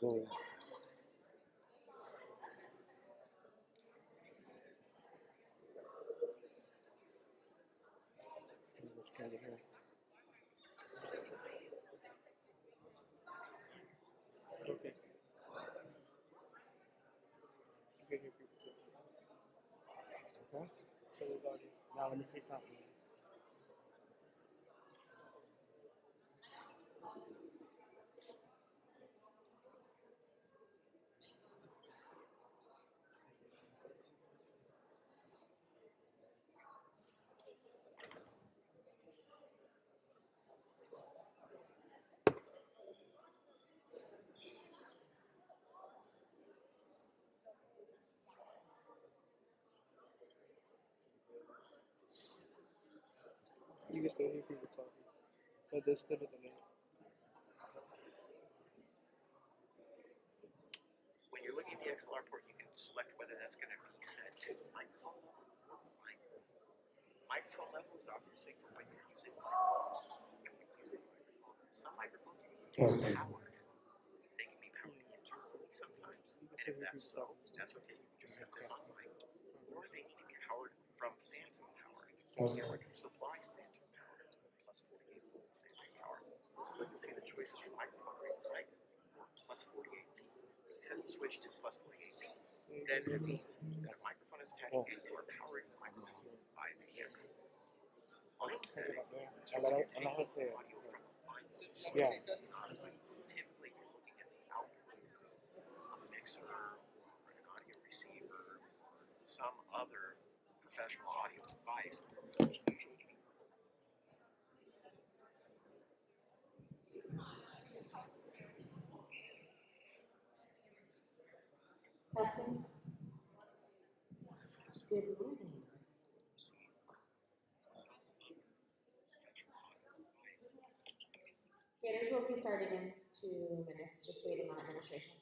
go. Here? Okay. Okay. So there's audio. Now let me see something. You can still hear people talking, but there's still a delay. When you're looking at the XLR port, you can select whether that's going to be set to microphone or mic. Microphone level is obviously for when you're using microphone. If you're using microphone, some microphones need to be Okay. powered. They can be powered internally sometimes. And if that's so, talking. that's okay. You can just set this on mic. Or they need to be powered from phantom power. Okay. Here we can supply phantom power to plus 48 volt phantom power. So you can see the choices for microphone mic or plus 48 feet. Set the switch to plus 48 feet. Then it means that a microphone is attached Oh. and you are powering the microphone by the camera. On the setting, up there. it's I let really her- I let her taking say it, audio so- from a line. Yeah. Typically, if you're looking at the output of a mixer or an audio receiver or some other professional audio device, Testing. Good evening. Caterers will be starting in two minutes, just waiting on administration.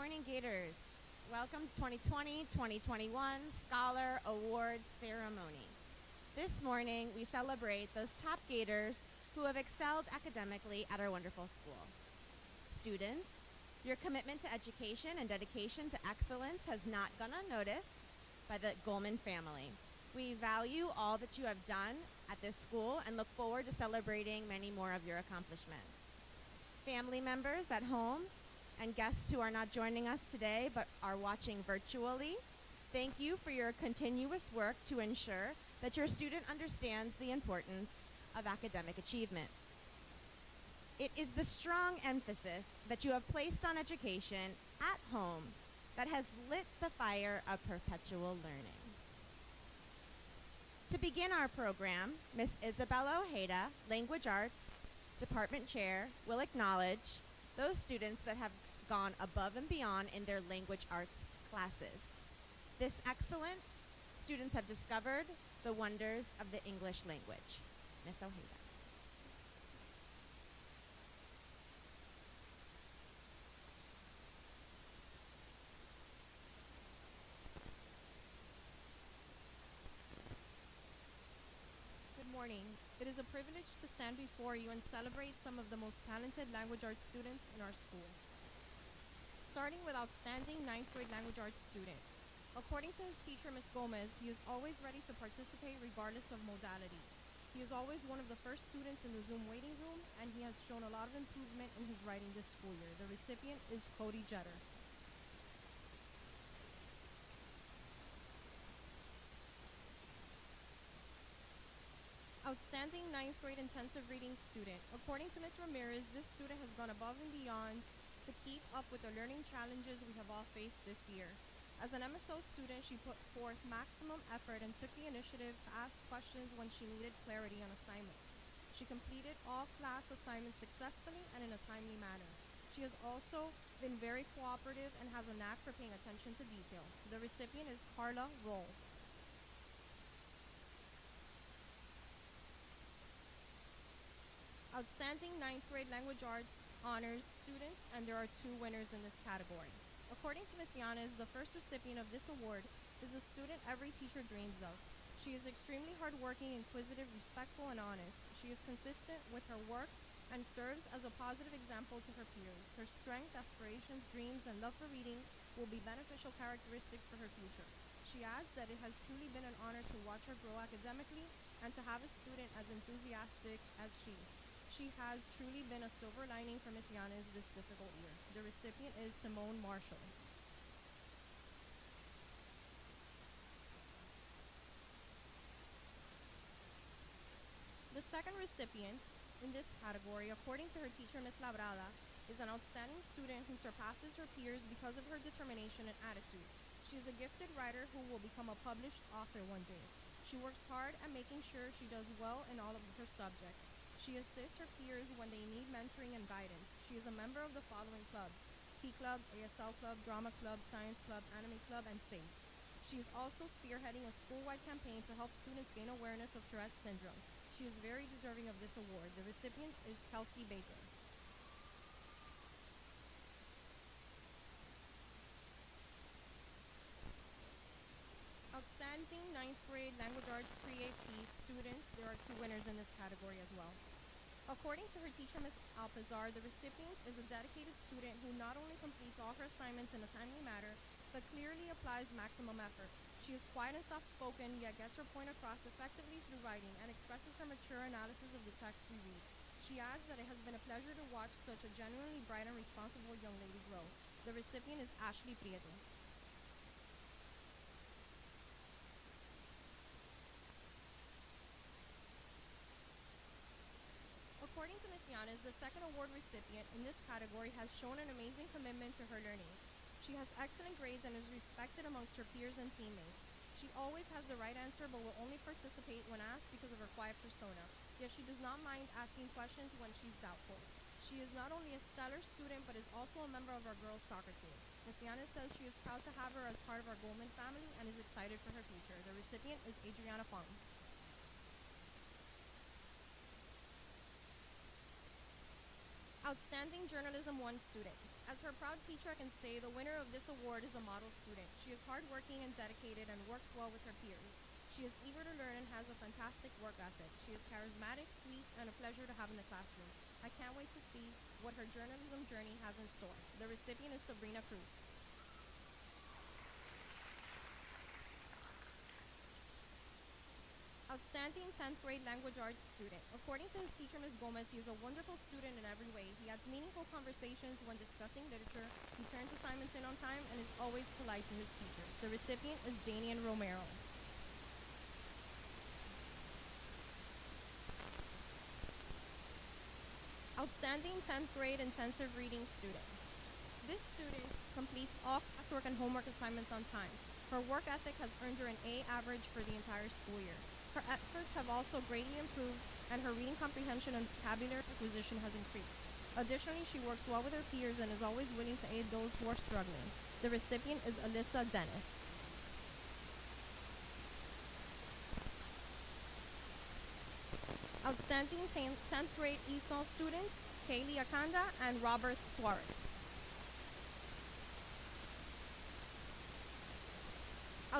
Morning, Gators. Welcome to 2020-2021 Scholar Award Ceremony. This morning, we celebrate those top Gators who have excelled academically at our wonderful school. Students, your commitment to education and dedication to excellence has not gone unnoticed by the Goleman family. We value all that you have done at this school and look forward to celebrating many more of your accomplishments. Family members at home and guests who are not joining us today but are watching virtually, thank you for your continuous work to ensure that your student understands the importance of academic achievement. It is the strong emphasis that you have placed on education at home that has lit the fire of perpetual learning. To begin our program, Miss Isabella Ojeda, Language Arts Department Chair, will acknowledge those students that have gone above and beyond in their language arts classes. This excellence, students have discovered the wonders of the English language. Miss Ojeda. Good morning. It is a privilege to stand before you and celebrate some of the most talented language arts students in our school. Starting with outstanding ninth grade language arts student. According to his teacher, Ms. Gomez, he is always ready to participate regardless of modality. He is always one of the first students in the Zoom waiting room, and he has shown a lot of improvement in his writing this school year. The recipient is Cody Jetter. Outstanding ninth grade intensive reading student. According to Ms. Ramirez, this student has gone above and beyond to keep up with the learning challenges we have all faced this year. As an MSO student, she put forth maximum effort and took the initiative to ask questions when she needed clarity on assignments. She completed all class assignments successfully and in a timely manner. She has also been very cooperative and has a knack for paying attention to detail. The recipient is Carla Roll. Outstanding ninth grade language arts honors students, and there are two winners in this category. According to Ms. Yanes, the first recipient of this award is a student every teacher dreams of. She is extremely hardworking, inquisitive, respectful, and honest. She is consistent with her work and serves as a positive example to her peers. Her strength, aspirations, dreams, and love for reading will be beneficial characteristics for her future. She adds that it has truly been an honor to watch her grow academically and to have a student as enthusiastic as she. She has truly been a silver lining for Miss Yanes this difficult year. The recipient is Simone Marshall. The second recipient in this category, according to her teacher, Ms. Labrada, is an outstanding student who surpasses her peers because of her determination and attitude. She is a gifted writer who will become a published author one day. She works hard at making sure she does well in all of her subjects. She assists her peers when they need mentoring and guidance. She is a member of the following clubs P Club, ASL Club, Drama Club, Science Club, Anime Club, and SAFE. She is also spearheading a school-wide campaign to help students gain awareness of Tourette's syndrome. She is very deserving of this award. The recipient is Kelsey Baker. Outstanding ninth grade language arts pre-AP students, there are two winners in this category as well. According to her teacher, Ms. Alpazar, the recipient is a dedicated student who not only completes all her assignments in a timely manner, but clearly applies maximum effort. She is quiet and soft-spoken, yet gets her point across effectively through writing and expresses her mature analysis of the text we read. She adds that it has been a pleasure to watch such a genuinely bright and responsible young lady grow. The recipient is Ashley Prieto. According to Ms. Yanes, the second award recipient in this category has shown an amazing commitment to her learning. She has excellent grades and is respected amongst her peers and teammates. She always has the right answer but will only participate when asked because of her quiet persona. Yet she does not mind asking questions when she's doubtful. She is not only a stellar student but is also a member of our girls' soccer team. Ms. Says she is proud to have her as part of our Goleman family and is excited for her future. The recipient is Adriana Fong. Outstanding Journalism 1 student. As her proud teacher I can say, the winner of this award is a model student. She is hardworking and dedicated and works well with her peers. She is eager to learn and has a fantastic work ethic. She is charismatic, sweet, and a pleasure to have in the classroom. I can't wait to see what her journalism journey has in store. The recipient is Sabrina Cruz. Outstanding 10th grade language arts student. According to his teacher, Ms. Gomez, he is a wonderful student in every way. He has meaningful conversations when discussing literature. He turns assignments in on time and is always polite to his teachers. The recipient is Danian Romero. Outstanding 10th grade intensive reading student. This student completes all classwork and homework assignments on time. Her work ethic has earned her an A average for the entire school year. Her efforts have also greatly improved, and her reading comprehension and vocabulary acquisition has increased. Additionally, she works well with her peers and is always willing to aid those who are struggling. The recipient is Alyssa Dennis. Outstanding 10th grade ESOL students, Kaylee Akanda and Robert Suarez.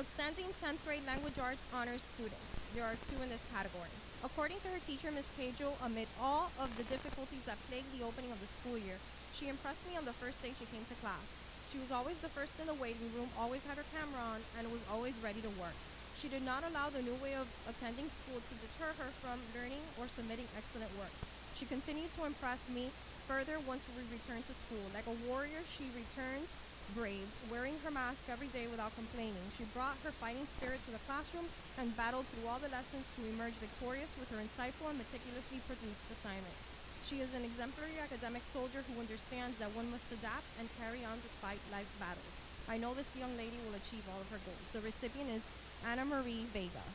Outstanding 10th grade language arts honors students. There are two in this category. According to her teacher, Ms. Cajo, amid all of the difficulties that plagued the opening of the school year, she impressed me on the first day she came to class. She was always the first in the waiting room, always had her camera on, and was always ready to work. She did not allow the new way of attending school to deter her from learning or submitting excellent work. She continued to impress me further once we returned to school. Like a warrior, she returned brave, wearing her mask every day without complaining. She brought her fighting spirit to the classroom and battled through all the lessons to emerge victorious with her insightful and meticulously produced assignments. She is an exemplary academic soldier who understands that one must adapt and carry on despite life's battles. I know this young lady will achieve all of her goals. The recipient is Anna Marie Vega.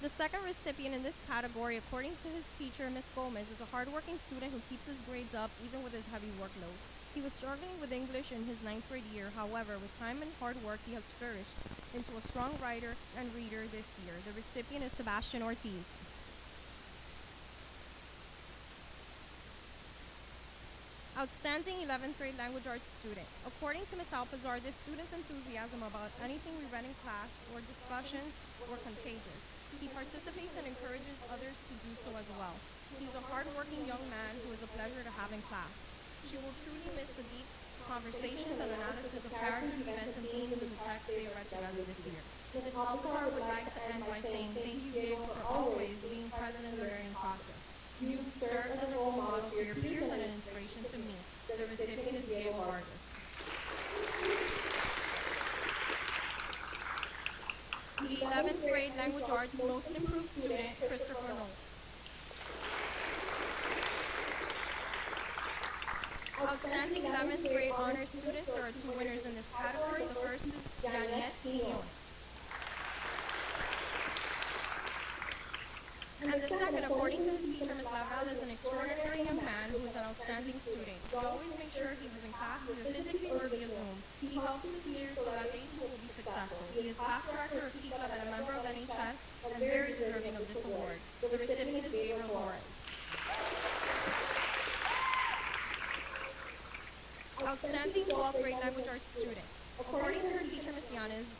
The second recipient in this category, according to his teacher, Ms. Gomez, is a hardworking student who keeps his grades up even with his heavy workload. He was struggling with English in his ninth grade year. However, with time and hard work, he has flourished into a strong writer and reader this year. The recipient is Sebastian Ortiz. Outstanding 11th grade language arts student. According to Ms. Alpazar, this student's enthusiasm about anything we read in class or discussions were contagious. He participates and encourages others to do so as well. He's a hardworking young man who is a pleasure to have in class. She will truly miss the deep conversations and analysis of characters, events, and themes in the text they read together this year. Ms. Alpazar would like to end by saying thank you, Diego, for always being present in the learning process. You serve as a role model to your peers and an inspiration to me. The recipient is Diego Vargas. The 11th grade language arts most improved student, Christopher Knowles. Outstanding 11th grade honors students, there are two winners in this category. The first is Janet. And the second, according to his teacher, Ms. Laval, is an extraordinary young man who is an outstanding student. He always makes sure he was in class either physically or via Zoom. He helps his peers so that they too will be successful. He is class director of Club and a member of NHS and very deserving of this award. The recipient is Gabriel Flores. Outstanding 12th grade language arts student. According to her teacher, Ms. Yanes, this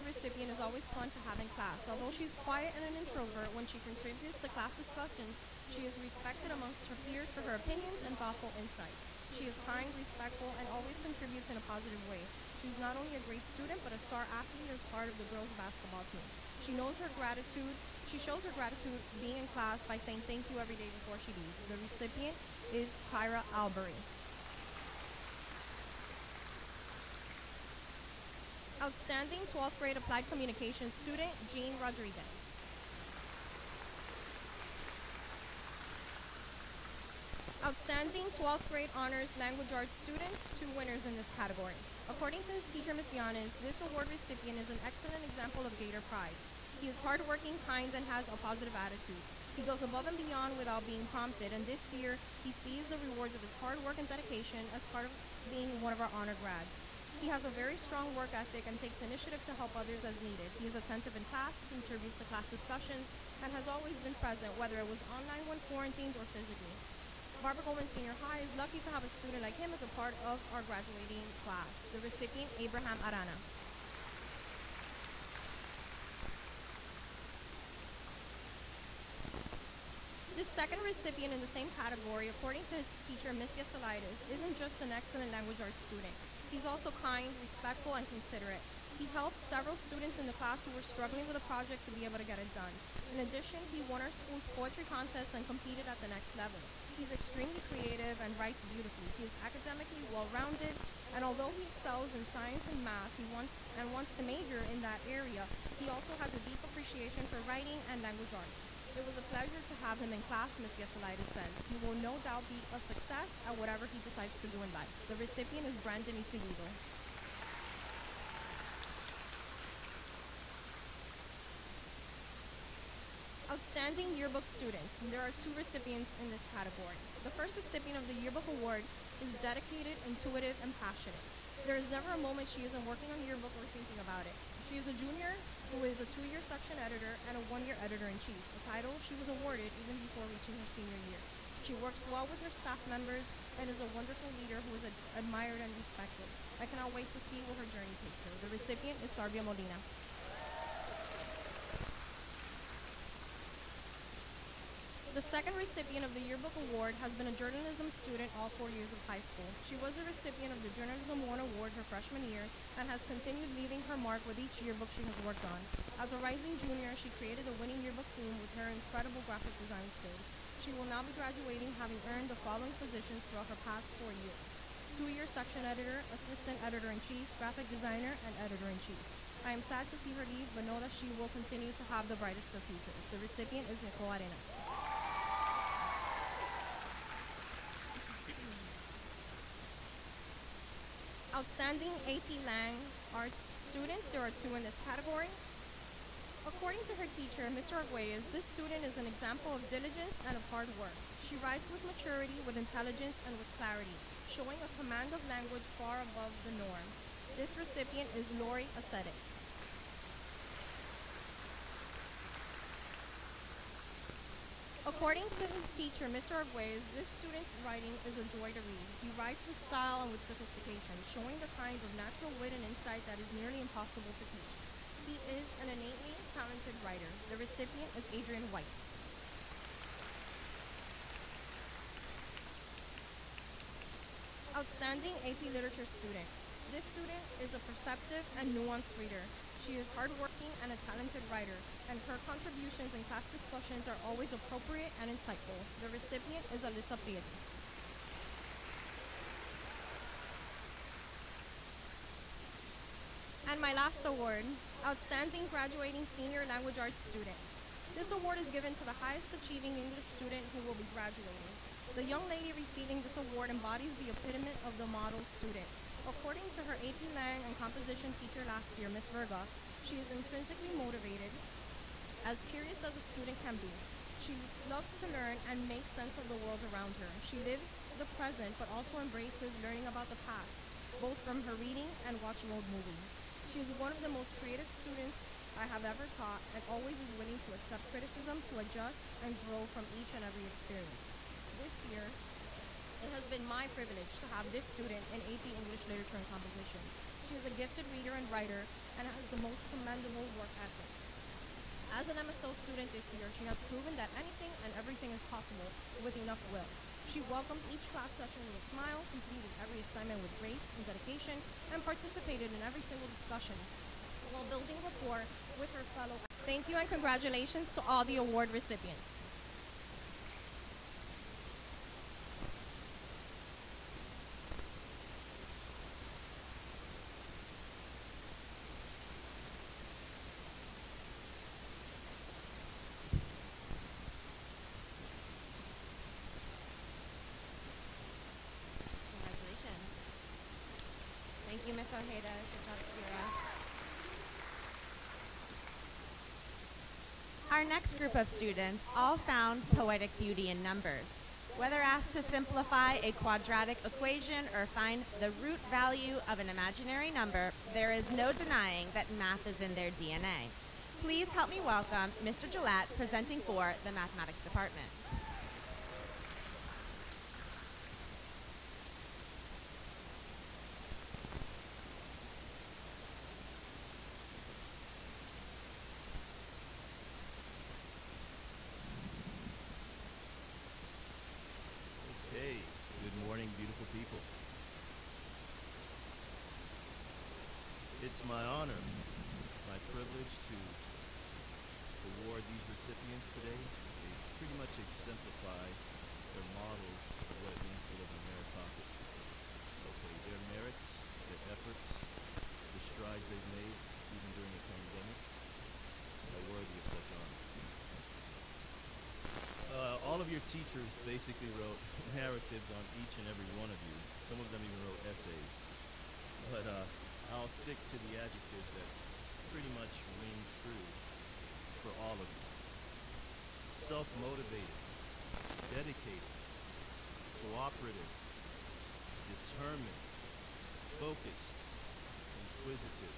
award recipient is always fun to have in class. Although she's quiet and an introvert, when she contributes to class discussions, she is respected amongst her peers for her opinions and thoughtful insights. She is kind, respectful, and always contributes in a positive way. She's not only a great student, but a star athlete as part of the girls' basketball team. She knows her gratitude. She shows her gratitude being in class by saying thank you every day before she leaves. The recipient is Kyra Albury. Outstanding 12th grade applied communications student, Jean Rodriguez. Outstanding 12th grade honors language arts students, two winners in this category. According to his teacher, Ms. Yanes, this award recipient is an excellent example of Gator pride. He is hardworking, kind, and has a positive attitude. He goes above and beyond without being prompted, and this year he sees the rewards of his hard work and dedication as part of being one of our honor grads. He has a very strong work ethic and takes initiative to help others as needed. He is attentive in class, contributes to class discussions, and has always been present, whether it was online when quarantined or physically. Barbara Goleman Senior High is lucky to have a student like him as a part of our graduating class. The recipient, Abraham Arana. The second recipient in the same category, according to his teacher, Miss Yasalitis, isn't just an excellent language arts student. He's also kind, respectful, and considerate. He helped several students in the class who were struggling with a project to be able to get it done. In addition, he won our school's poetry contest and competed at the next level. He's extremely creative and writes beautifully. He is academically well-rounded, and although he excels in science and math, he wants and wants to major in that area. He also has a deep appreciation for writing and language arts. It was a pleasure to have him in class, Ms. Yasalitis says. He will no doubt be a success at whatever he decides to do in life. The recipient is Brandon Isiguido. Outstanding yearbook students. There are two recipients in this category. The first recipient of the yearbook award is dedicated, intuitive, and passionate. There is never a moment she isn't working on yearbook or thinking about it. She is a junior who is a two-year section editor and a one-year editor-in-chief, a title she was awarded even before reaching her senior year. She works well with her staff members and is a wonderful leader who is ad- admired and respected. I cannot wait to see where her journey takes her. The recipient is Sarbia Molina. The second recipient of the Yearbook Award has been a journalism student all four years of high school. She was the recipient of the Journalism One Award her freshman year and has continued leaving her mark with each yearbook she has worked on. As a rising junior, she created a winning yearbook theme with her incredible graphic design skills. She will now be graduating having earned the following positions throughout her past four years. Two-year section editor, assistant editor-in-chief, graphic designer, and editor-in-chief. I am sad to see her leave, but know that she will continue to have the brightest of futures. The recipient is Nicole Arenas. Outstanding AP Lang Arts students, there are two in this category. According to her teacher, Mr. Arguelles, this student is an example of diligence and of hard work. She writes with maturity, with intelligence, and with clarity, showing a command of language far above the norm. This recipient is Lori Ascetic. According to his teacher, Mr. Arguelles, this student's writing is a joy to read. He writes with style and with sophistication, showing the kind of natural wit and insight that is nearly impossible to teach. He is an innately talented writer. The recipient is Adrian White. Outstanding AP Literature student. This student is a perceptive and nuanced reader. She is hardworking and a talented writer, and her contributions in class discussions are always appropriate and insightful. The recipient is Alyssa Prieti. And my last award, Outstanding Graduating Senior Language Arts Student. This award is given to the highest achieving English student who will be graduating. The young lady receiving this award embodies the epitome of the model student. According to her AP Lang and composition teacher last year, Miss Verga, she is intrinsically motivated, as curious as a student can be. She loves to learn and make sense of the world around her. She lives the present but also embraces learning about the past, both from her reading and watching old movies. She is one of the most creative students I have ever taught and always is willing to accept criticism, to adjust, and grow from each and every experience. This year, it has been my privilege to have this student in AP English Literature and Composition. She is a gifted reader and writer and has the most commendable work ethic. As an MSO student this year, she has proven that anything and everything is possible with enough will. She welcomed each class session with a smile, completed every assignment with grace and dedication, and participated in every single discussion while building rapport with her fellow. Thank you and congratulations to all the award recipients. Congratulations. Miss Ojeda. Good job, Kira. Our next group of students all found poetic beauty in numbers. Whether asked to simplify a quadratic equation or find the root value of an imaginary number, there is no denying that math is in their DNA. Please help me welcome Mr. Gillette presenting for the Mathematics Department. Okay, good morning, beautiful people. It's my honor, my privilege to award these recipients today. They pretty much exemplify their models of what it means to live in meritocracy. Okay, their merits, their efforts, the strides they've made, even during a pandemic, are worthy of such honor. Uh, all of basically wrote narratives on each and every one of you. Some of them even wrote essays. But uh, I'll stick to the adjectives that pretty much ring true for all of you. Self-motivated, dedicated, cooperative, determined, focused, inquisitive,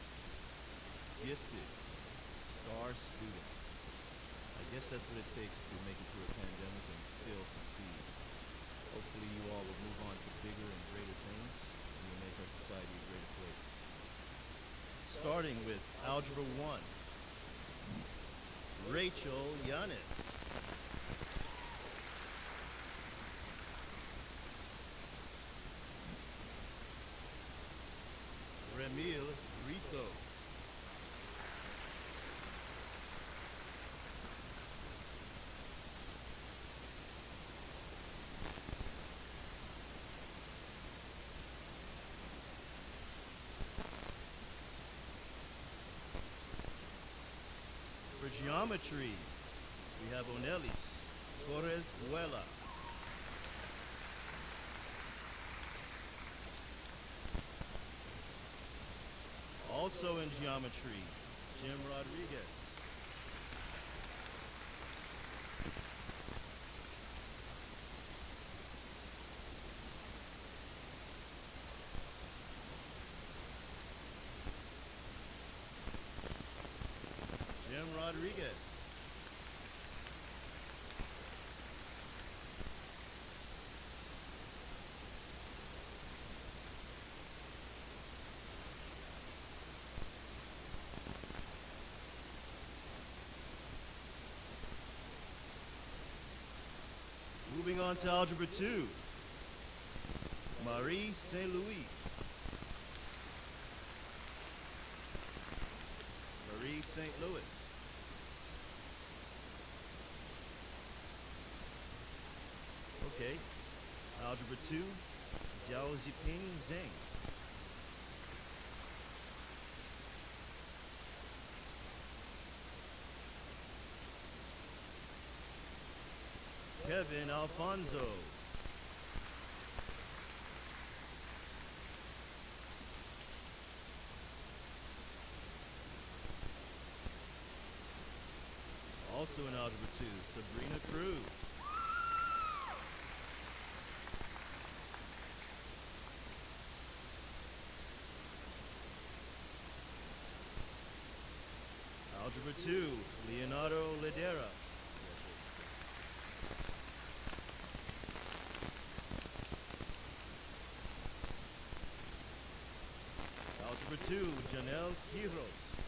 gifted, star student. I guess that's what it takes to make it through a pandemic and still succeed. Hopefully you all will move on to bigger and greater things and will make our society a greater place. Starting with Algebra 1. Rachel Yanis. Remil Rito. For geometry, we have Onelis Torres Buela. Also in geometry, Jim Rodriguez. on to Algebra 2. Marie St. Louis. Marie St. Louis. Okay. Algebra 2, Jiao Ziping Zhang. 11, Alfonso. Also in algebra 2, Sabrina Cruz. Algebra 2, Leonardo Ledera. Janelle Quiros.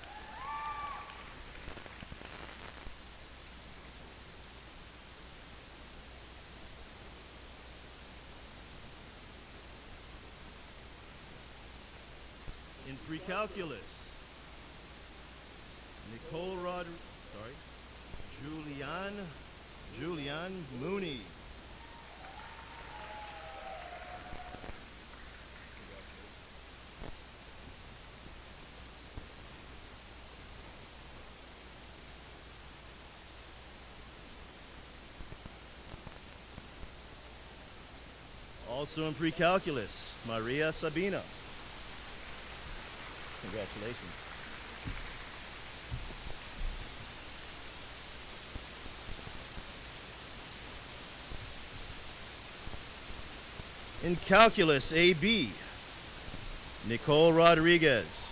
In pre-calculus, Nicole Rod, sorry, Julian, Julian Mooney. Also in pre-calculus, Maria Sabina. Congratulations. In Calculus AB, Nicole Rodriguez.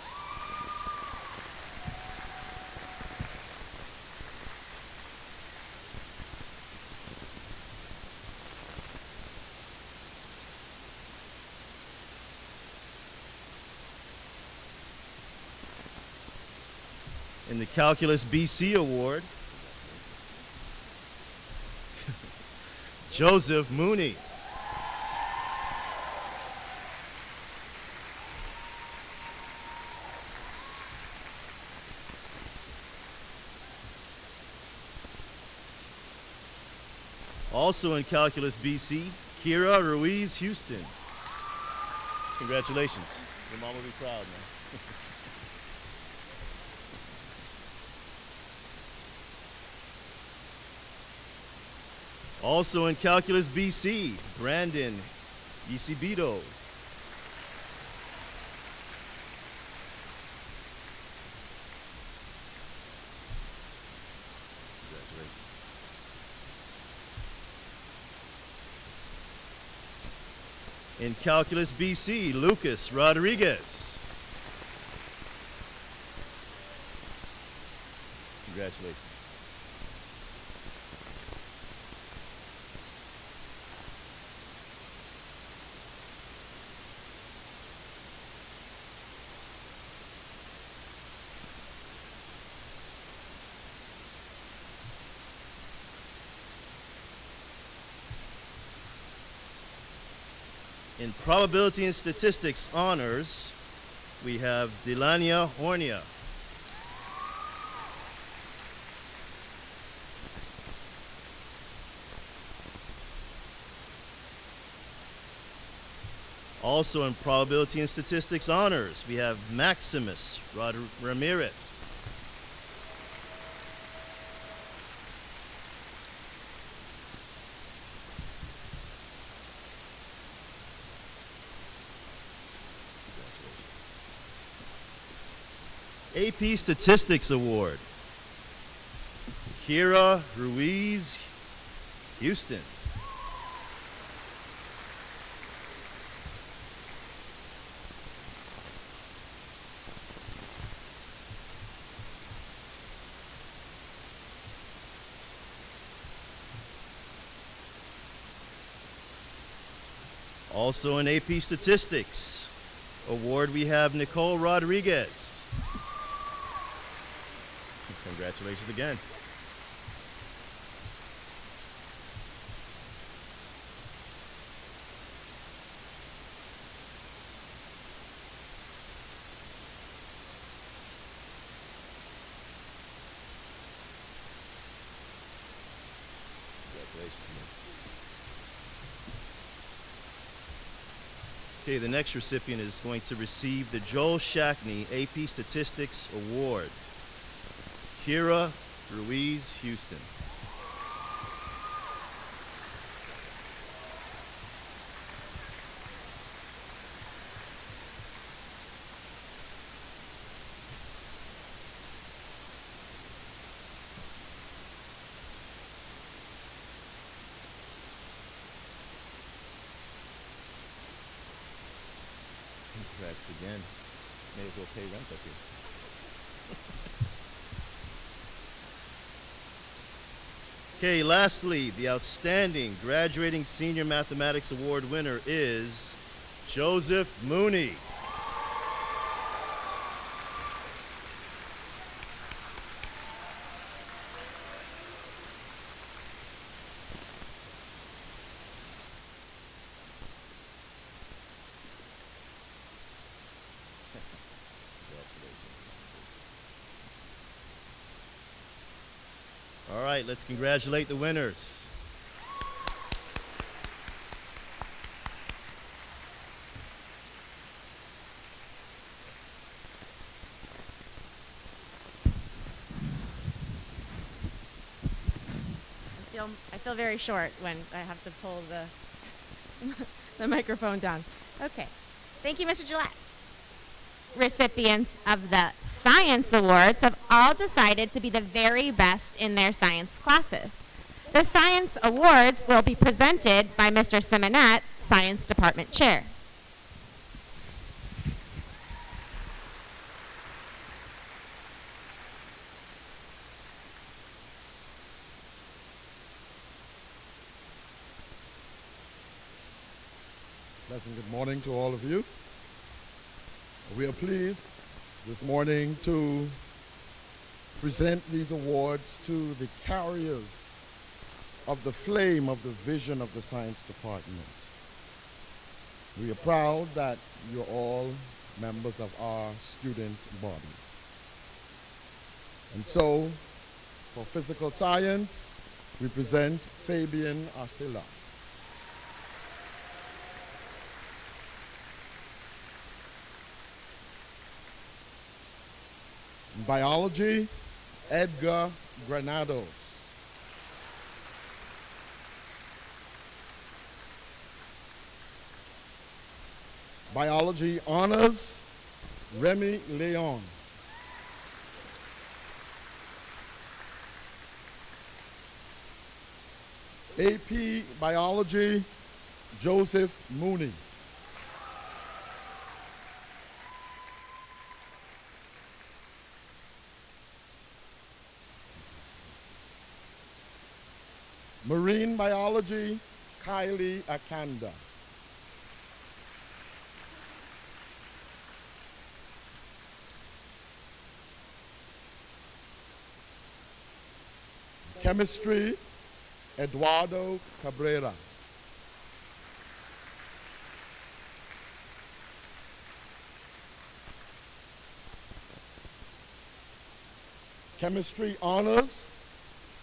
In the Calculus BC Award, Joseph Mooney. Also in Calculus BC, Kira Ruiz Houston. Congratulations. Your mom will be proud, man. also in Calculus BC, Brandon. Congratulations. In Calculus BC, Lucas Rodriguez. Congratulations. Probability and statistics honors, we have Delania Hornia. Also in probability and statistics honors, we have Maximus Rod- Ramirez. AP Statistics Award. Kira Ruiz Houston. Also in AP Statistics Award, we have Nicole Rodriguez. Congratulations again. Okay, the next recipient is going to receive the Joel Shackney AP Statistics Award. Kira Ruiz Houston. Congrats again. May as well pay rent up here. Okay, lastly, the outstanding graduating senior mathematics award winner is Joseph Mooney. All right, let's congratulate the winners. I feel I feel very short when I have to pull the the microphone down. Okay. Thank you, Mr. Gillette. Recipients of the Science Awards have all decided to be the very best in their science classes. The Science Awards will be presented by Mr. Simonette, Science Department Chair. Pleasant good morning to all of you. We are pleased this morning to present these awards to the carriers of the flame of the vision of the science department. We are proud that you're all members of our student body. And so, for physical science, we present Fabian Arcilla. Biology, Edgar Granados. Biology honors, Remy Leon. AP Biology, Joseph Mooney. Marine Biology, Kylie Akanda. Chemistry, Eduardo Cabrera. Chemistry honors,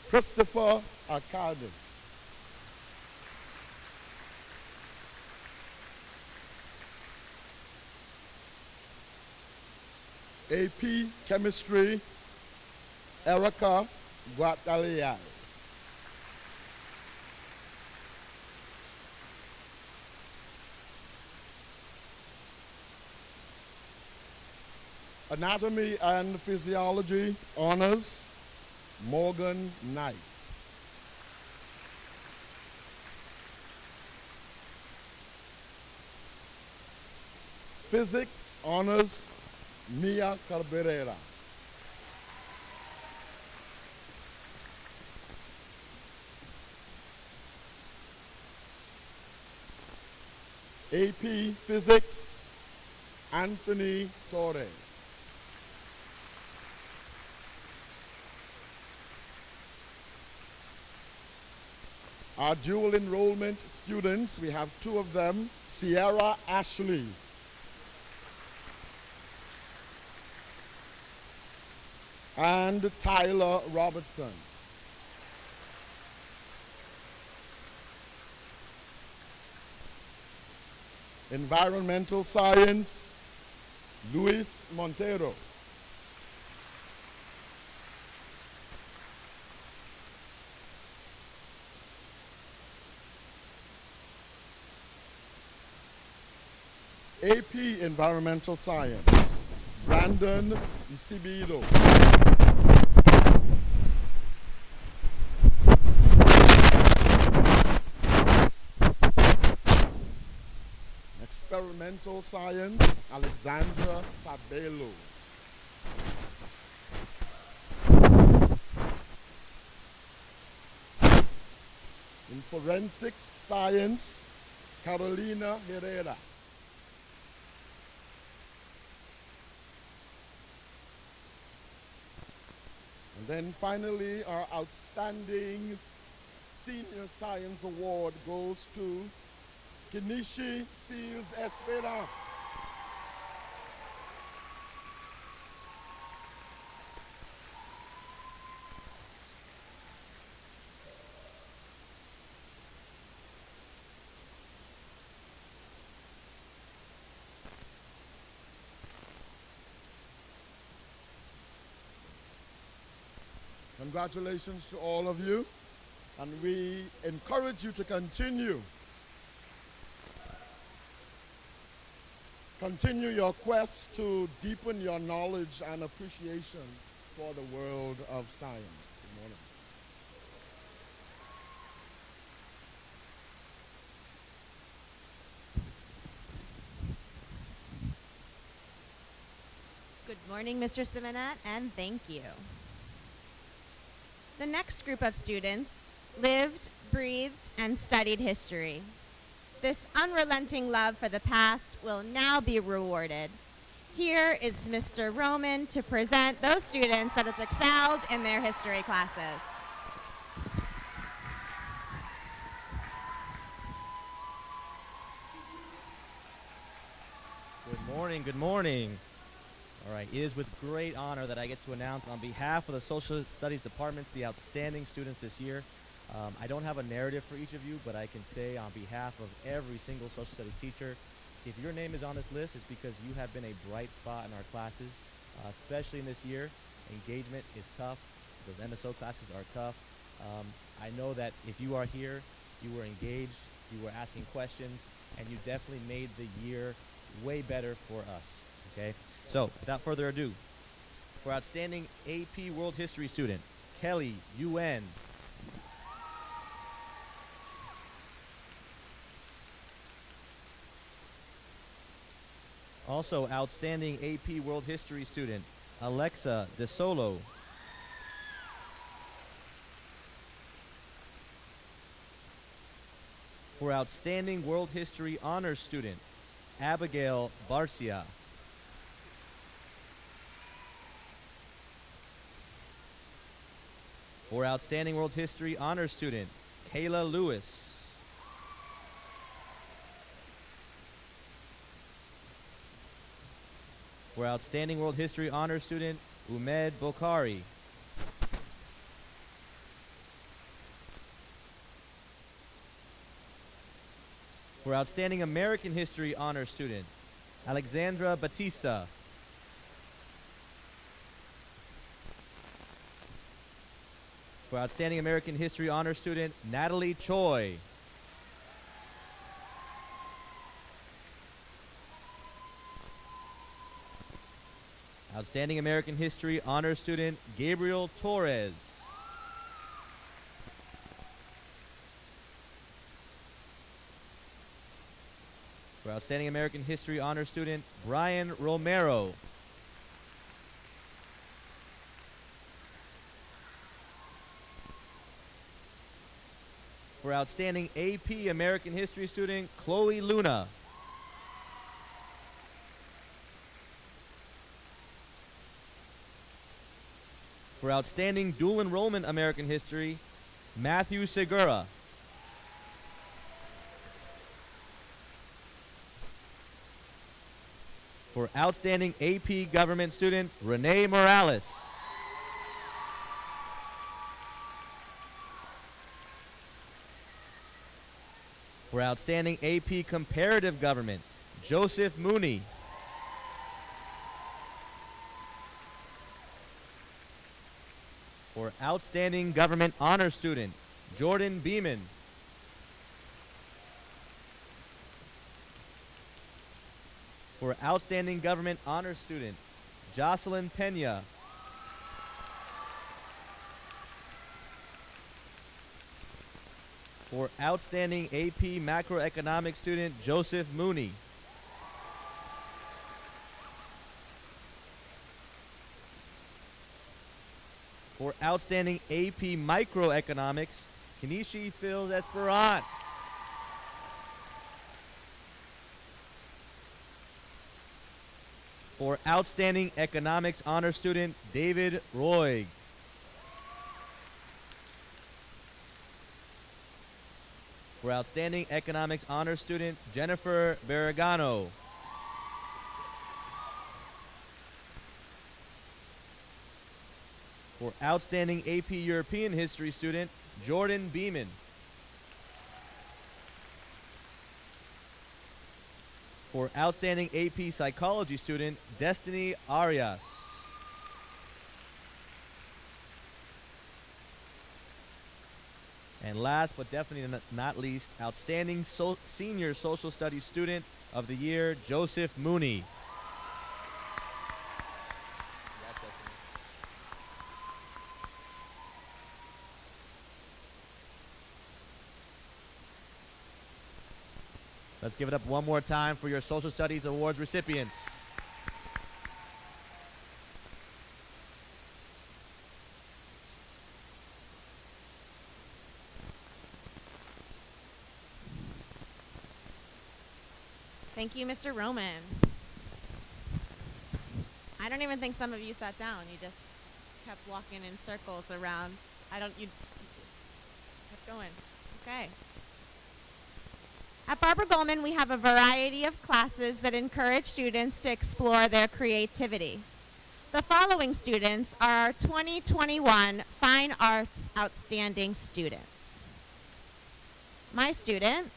Christopher Arcadi. AP Chemistry, Erica Guataliai. Anatomy and Physiology honors, Morgan Knight. Physics honors, Mia Carberera. AP Physics, Anthony Torres. Our dual enrollment students, we have two of them, Sierra Ashley. And Tyler Robertson. Environmental Science, Luis Montero. AP Environmental Science, Brandon Isibido. Experimental Science, Alexandra Fabelo. In Forensic Science, Carolina Herrera. Then finally, our outstanding Senior Science Award goes to Kinishi Fields Espera. Congratulations to all of you. And we encourage you to continue. Continue your quest to deepen your knowledge and appreciation for the world of science. Good morning, Mr. Simonat, and thank you. The next group of students lived, breathed, and studied history. This unrelenting love for the past will now be rewarded. Here is Mr. Roman to present those students that have excelled in their history classes. Good morning, good morning. All right, it is with great honor that I get to announce on behalf of the Social Studies Departments the outstanding students this year. Um, I don't have a narrative for each of you, but I can say on behalf of every single social studies teacher, if your name is on this list, it's because you have been a bright spot in our classes, uh, especially in this year. Engagement is tough. Those MSO classes are tough. Um, I know that if you are here, you were engaged, you were asking questions, and you definitely made the year way better for us. Okay? So, without further ado, for outstanding AP World History student, Kelly UN. Also, outstanding AP World History student, Alexa DeSolo. For outstanding World History Honors student, Abigail Barcia. For outstanding World History Honors student, Kayla Lewis. For outstanding World History Honors student, Umed Bokhari. For outstanding American History Honors student, Alexandra Batista. For outstanding American History Honor student, Natalie Choi. Outstanding American History Honor student, Gabriel Torres. For Outstanding American History Honor student, Brian Romero. For Outstanding AP American History student, Chloe Luna. For Outstanding Dual Enrollment American History, Matthew Segura. For Outstanding AP Government Student, Renee Morales. For Outstanding AP Comparative Government, Joseph Mooney. For Outstanding Government Honor Student, Jordan Beeman. For Outstanding Government Honor Student, Jocelyn Pena. For Outstanding AP Macroeconomics Student, Joseph Mooney. For Outstanding AP Microeconomics, Kenichi Phil Esperant. For Outstanding Economics Honor Student, David Roy. For Outstanding Economics Honor Student, Jennifer Barragano. For Outstanding AP European History Student, Jordan Beeman. For Outstanding AP Psychology Student, Destiny Arias. And last but definitely not least, Outstanding so- Senior Social Studies Student of the Year, Joseph Mooney. Let's give it up one more time for your Social Studies Awards recipients. Thank you, Mr. Roman. I don't even think some of you sat down. You just kept walking in circles around. I don't, you kept going. Okay. At Barbara Goleman, we have a variety of classes that encourage students to explore their creativity. The following students are our 2021 Fine Arts Outstanding students. My student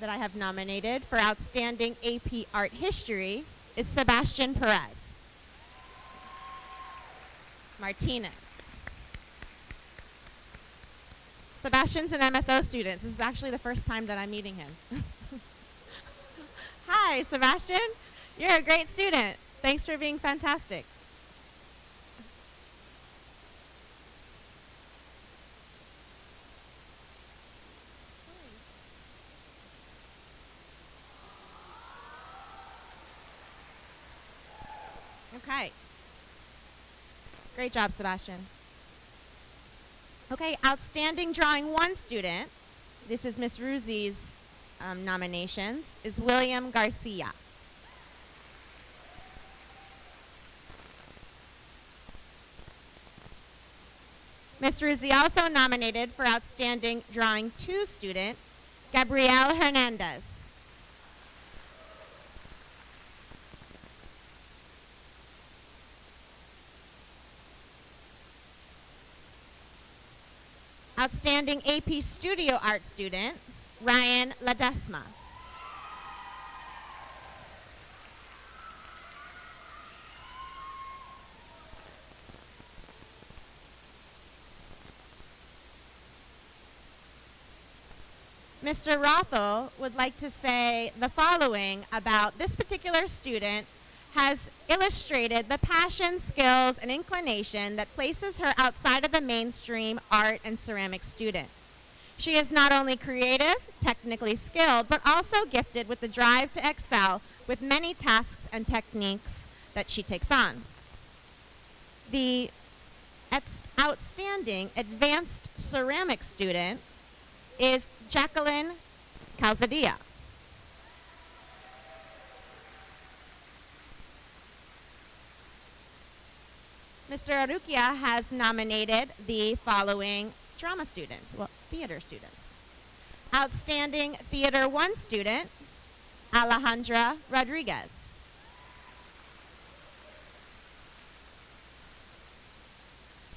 that I have nominated for Outstanding AP Art History is Sebastian Perez. Martinez. Sebastian's an MSO student. This is actually the first time that I'm meeting him. Hi, Sebastian. You're a great student. Thanks for being fantastic. Okay. Great job, Sebastian. Okay, outstanding drawing one student. This is Miss Ruzi's um, nominations. Is William Garcia. Miss Ruzi also nominated for outstanding drawing two student, Gabrielle Hernandez. Outstanding AP Studio Art student, Ryan Ledesma. Mr. Rothel would like to say the following about this particular student has illustrated the passion, skills, and inclination that places her outside of the mainstream art and ceramic student. She is not only creative, technically skilled, but also gifted with the drive to excel with many tasks and techniques that she takes on. The outstanding advanced ceramic student is Jacqueline Calzadilla. Mr. Arukia has nominated the following drama students, well, theater students. Outstanding Theater 1 student, Alejandra Rodriguez.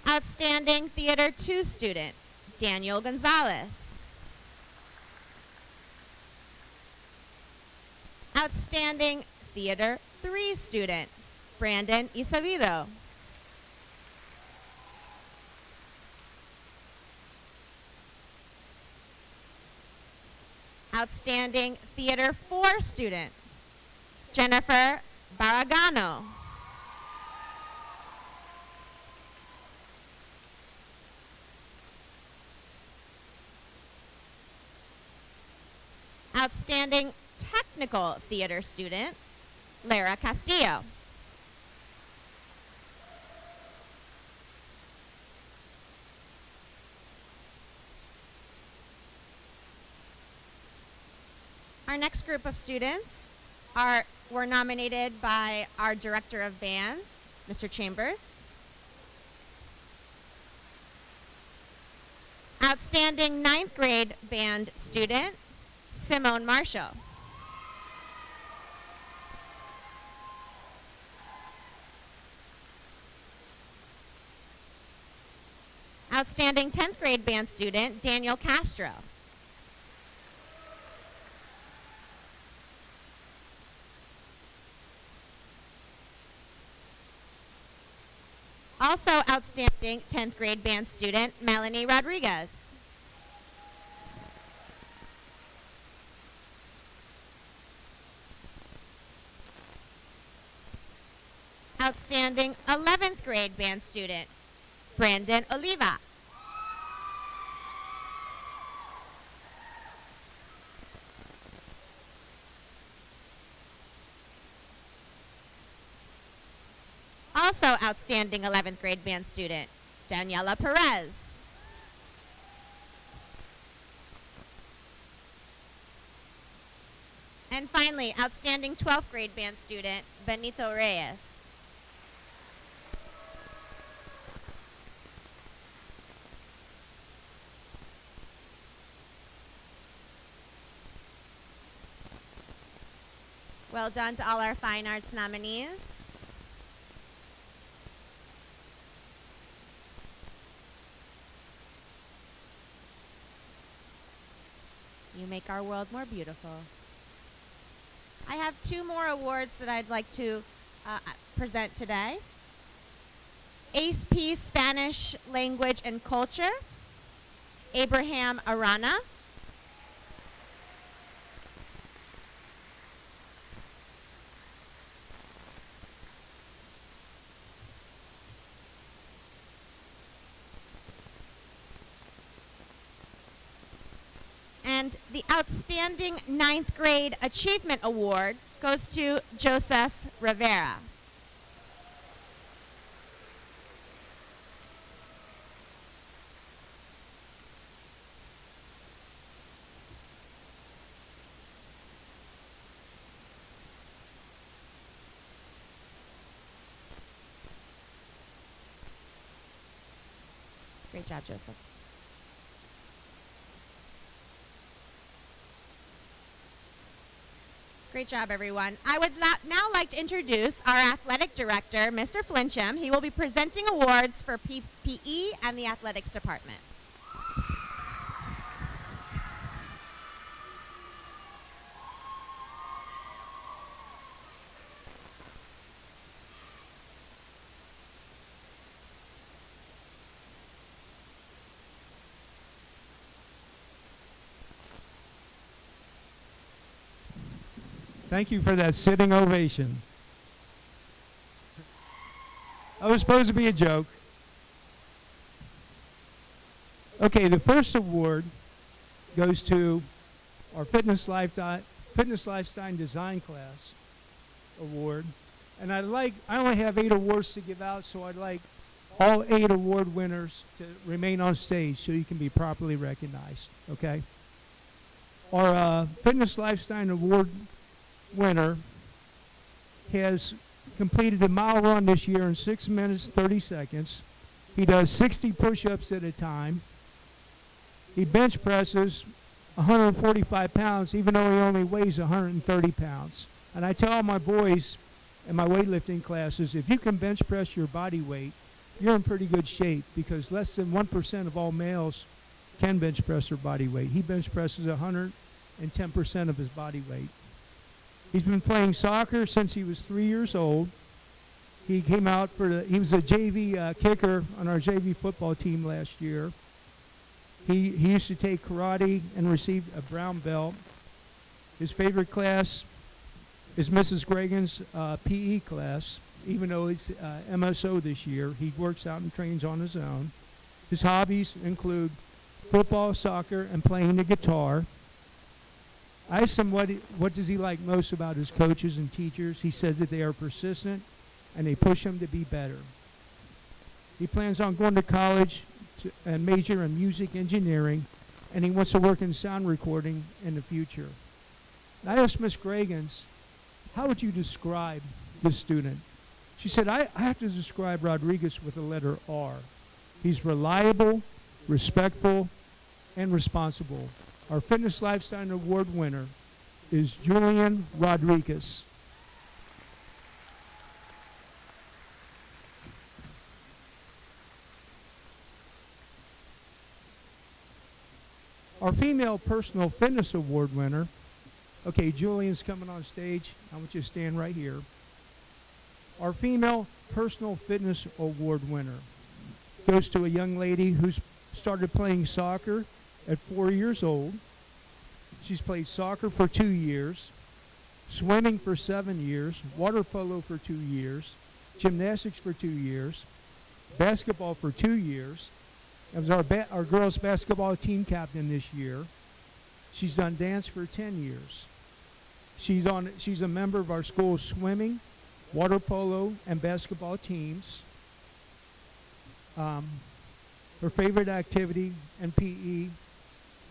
Outstanding Theater 2 student, Daniel Gonzalez. Outstanding Theater 3 student, Brandon Isavido. Outstanding Theater 4 student, Jennifer Baragano. Outstanding Technical Theater student, Lara Castillo. Next group of students are were nominated by our director of bands, Mr. Chambers. Outstanding ninth grade band student, Simone Marshall. Outstanding 10th grade band student, Daniel Castro. Also outstanding 10th grade band student, Melanie Rodriguez. Outstanding 11th grade band student, Brandon Oliva. Also outstanding 11th grade band student, Daniela Perez. And finally, outstanding 12th grade band student, Benito Reyes. Well done to all our fine arts nominees. You make our world more beautiful. I have two more awards that I'd like to uh, present today. AP Spanish Language and Culture, Abraham Arana. And the Outstanding Ninth Grade Achievement Award goes to Joseph Rivera. Great job, Joseph. Great job, everyone. I would now like to introduce our athletic director, Mr. Flincham. He will be presenting awards for PPE and the athletics department. Thank you for that sitting ovation. That was supposed to be a joke. Okay, the first award goes to our fitness lifestyle, fitness lifestyle design class award. And I'd like, I only have eight awards to give out, so I'd like all eight award winners to remain on stage so you can be properly recognized, okay? Our uh, fitness lifestyle award winner has completed a mile run this year in 6 minutes 30 seconds. He does 60 push-ups at a time. He bench presses 145 pounds even though he only weighs 130 pounds. And I tell all my boys in my weightlifting classes, if you can bench press your body weight, you're in pretty good shape because less than 1% of all males can bench press their body weight. He bench presses 110% of his body weight. He's been playing soccer since he was three years old. He came out for the, he was a JV uh, kicker on our JV football team last year. He, he used to take karate and received a brown belt. His favorite class is Mrs. Gregan's uh, PE class, even though he's uh, MSO this year. He works out and trains on his own. His hobbies include football, soccer, and playing the guitar. I asked him what, he, what does he like most about his coaches and teachers. He says that they are persistent and they push him to be better. He plans on going to college to, and major in music engineering, and he wants to work in sound recording in the future. I asked Miss Gragans, how would you describe this student? She said, I, I have to describe Rodriguez with the letter R. He's reliable, respectful, and responsible. Our Fitness Lifestyle Award winner is Julian Rodriguez. Our Female Personal Fitness Award winner, okay, Julian's coming on stage. I want you to stand right here. Our Female Personal Fitness Award winner goes to a young lady who's started playing soccer at four years old. She's played soccer for two years, swimming for seven years, water polo for two years, gymnastics for two years, basketball for two years. It was our, our girls basketball team captain this year. She's done dance for 10 years. She's, on, she's a member of our school's swimming, water polo, and basketball teams. Um, her favorite activity in PE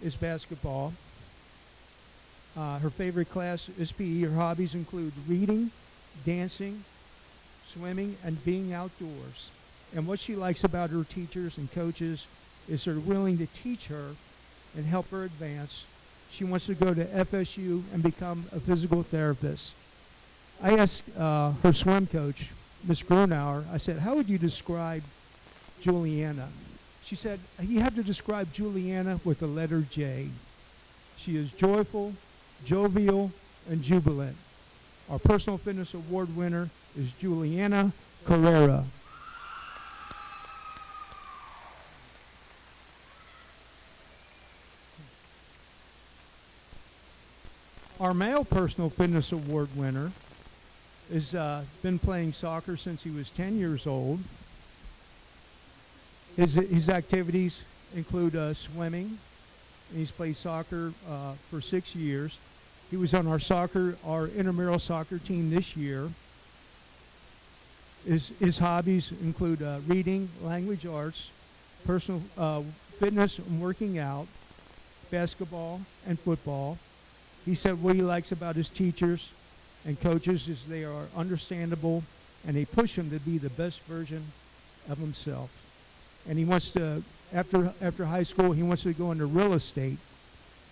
is basketball. Uh, her favorite class is PE. Her hobbies include reading, dancing, swimming, and being outdoors. And what she likes about her teachers and coaches is they're willing to teach her and help her advance. She wants to go to FSU and become a physical therapist. I asked uh, her swim coach, Miss Grunauer, I said, how would you describe Juliana? She said, you have to describe Juliana with the letter J. She is joyful, jovial, and jubilant. Our personal fitness award winner is Juliana Carrera. Our male personal fitness award winner has uh, been playing soccer since he was 10 years old. His, his activities include uh, swimming. He's played soccer uh, for six years. He was on our soccer, our intramural soccer team this year. His, his hobbies include uh, reading, language arts, personal uh, fitness and working out, basketball, and football. He said what he likes about his teachers and coaches is they are understandable and they push him to be the best version of himself. And he wants to, after, after high school, he wants to go into real estate.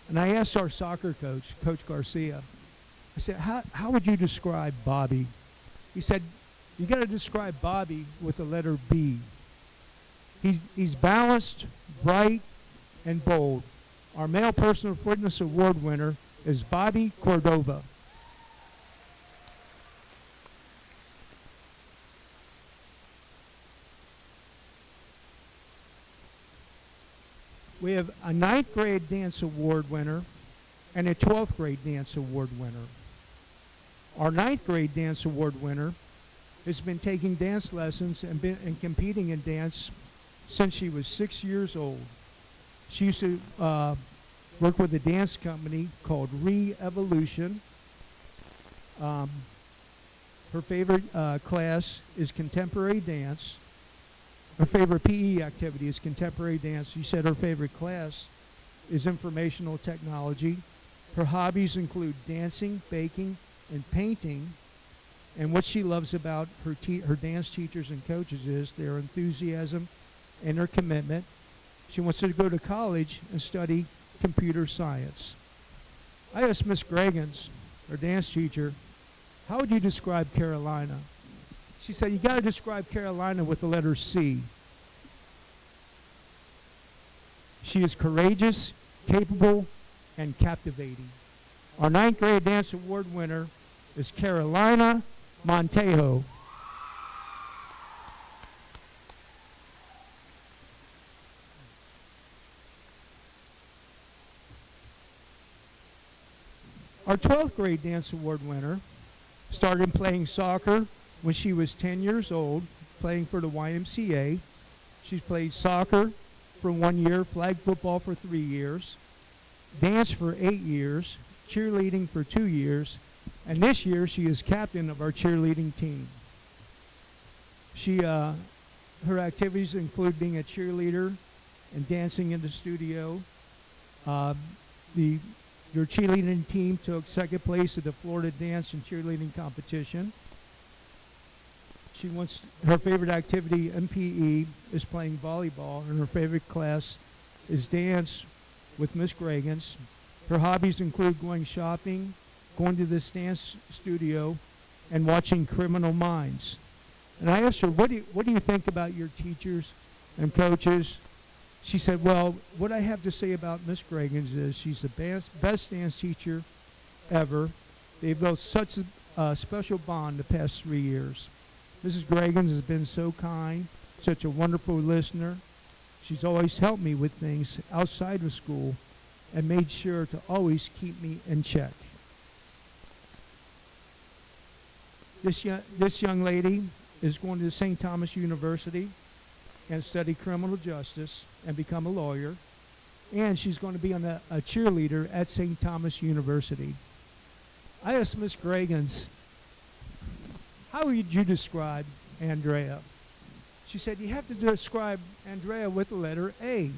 And I asked our soccer coach, Coach Garcia, I said, how, how would you describe Bobby? He said, you got to describe Bobby with the letter B. He's, he's balanced, bright, and bold. Our male personal fitness award winner is Bobby Cordova. We have a ninth grade dance award winner and a 12th grade dance award winner. Our ninth grade dance award winner has been taking dance lessons and, been, and competing in dance since she was six years old. She used to uh, work with a dance company called Re-Evolution. Um, her favorite uh, class is contemporary dance. Her favorite PE activity is contemporary dance. She said her favorite class is informational technology. Her hobbies include dancing, baking, and painting. And what she loves about her, her dance teachers and coaches is their enthusiasm and her commitment. She wants to go to college and study computer science. I asked Miss Gregans, her dance teacher, how would you describe Carolina? She said, you got to describe Carolina with the letter C. She is courageous, capable, and captivating. Our ninth grade dance award winner is Carolina Montejo. Our 12th grade dance award winner started playing soccer when she was 10 years old, playing for the YMCA. She's played soccer for one year, flag football for three years, dance for eight years, cheerleading for two years, and this year she is captain of our cheerleading team. She, uh, her activities include being a cheerleader and dancing in the studio. Uh, the your cheerleading team took second place at the Florida Dance and Cheerleading Competition. She wants her favorite activity, MPE, is playing volleyball, and her favorite class is dance with Miss Gregans. Her hobbies include going shopping, going to the dance studio, and watching Criminal Minds. And I asked her, what do you, what do you think about your teachers and coaches she said, well, what I have to say about Miss Gregans is she's the best, best dance teacher ever. They've built such a uh, special bond the past three years. Mrs. Gregans has been so kind, such a wonderful listener. She's always helped me with things outside of school and made sure to always keep me in check. This, young, this young lady is going to St. Thomas University and study criminal justice and become a lawyer. And she's going to be on a, a cheerleader at St. Thomas University. I asked Miss Gregans, how would you describe Andrea? She said, you have to describe Andrea with the letter A.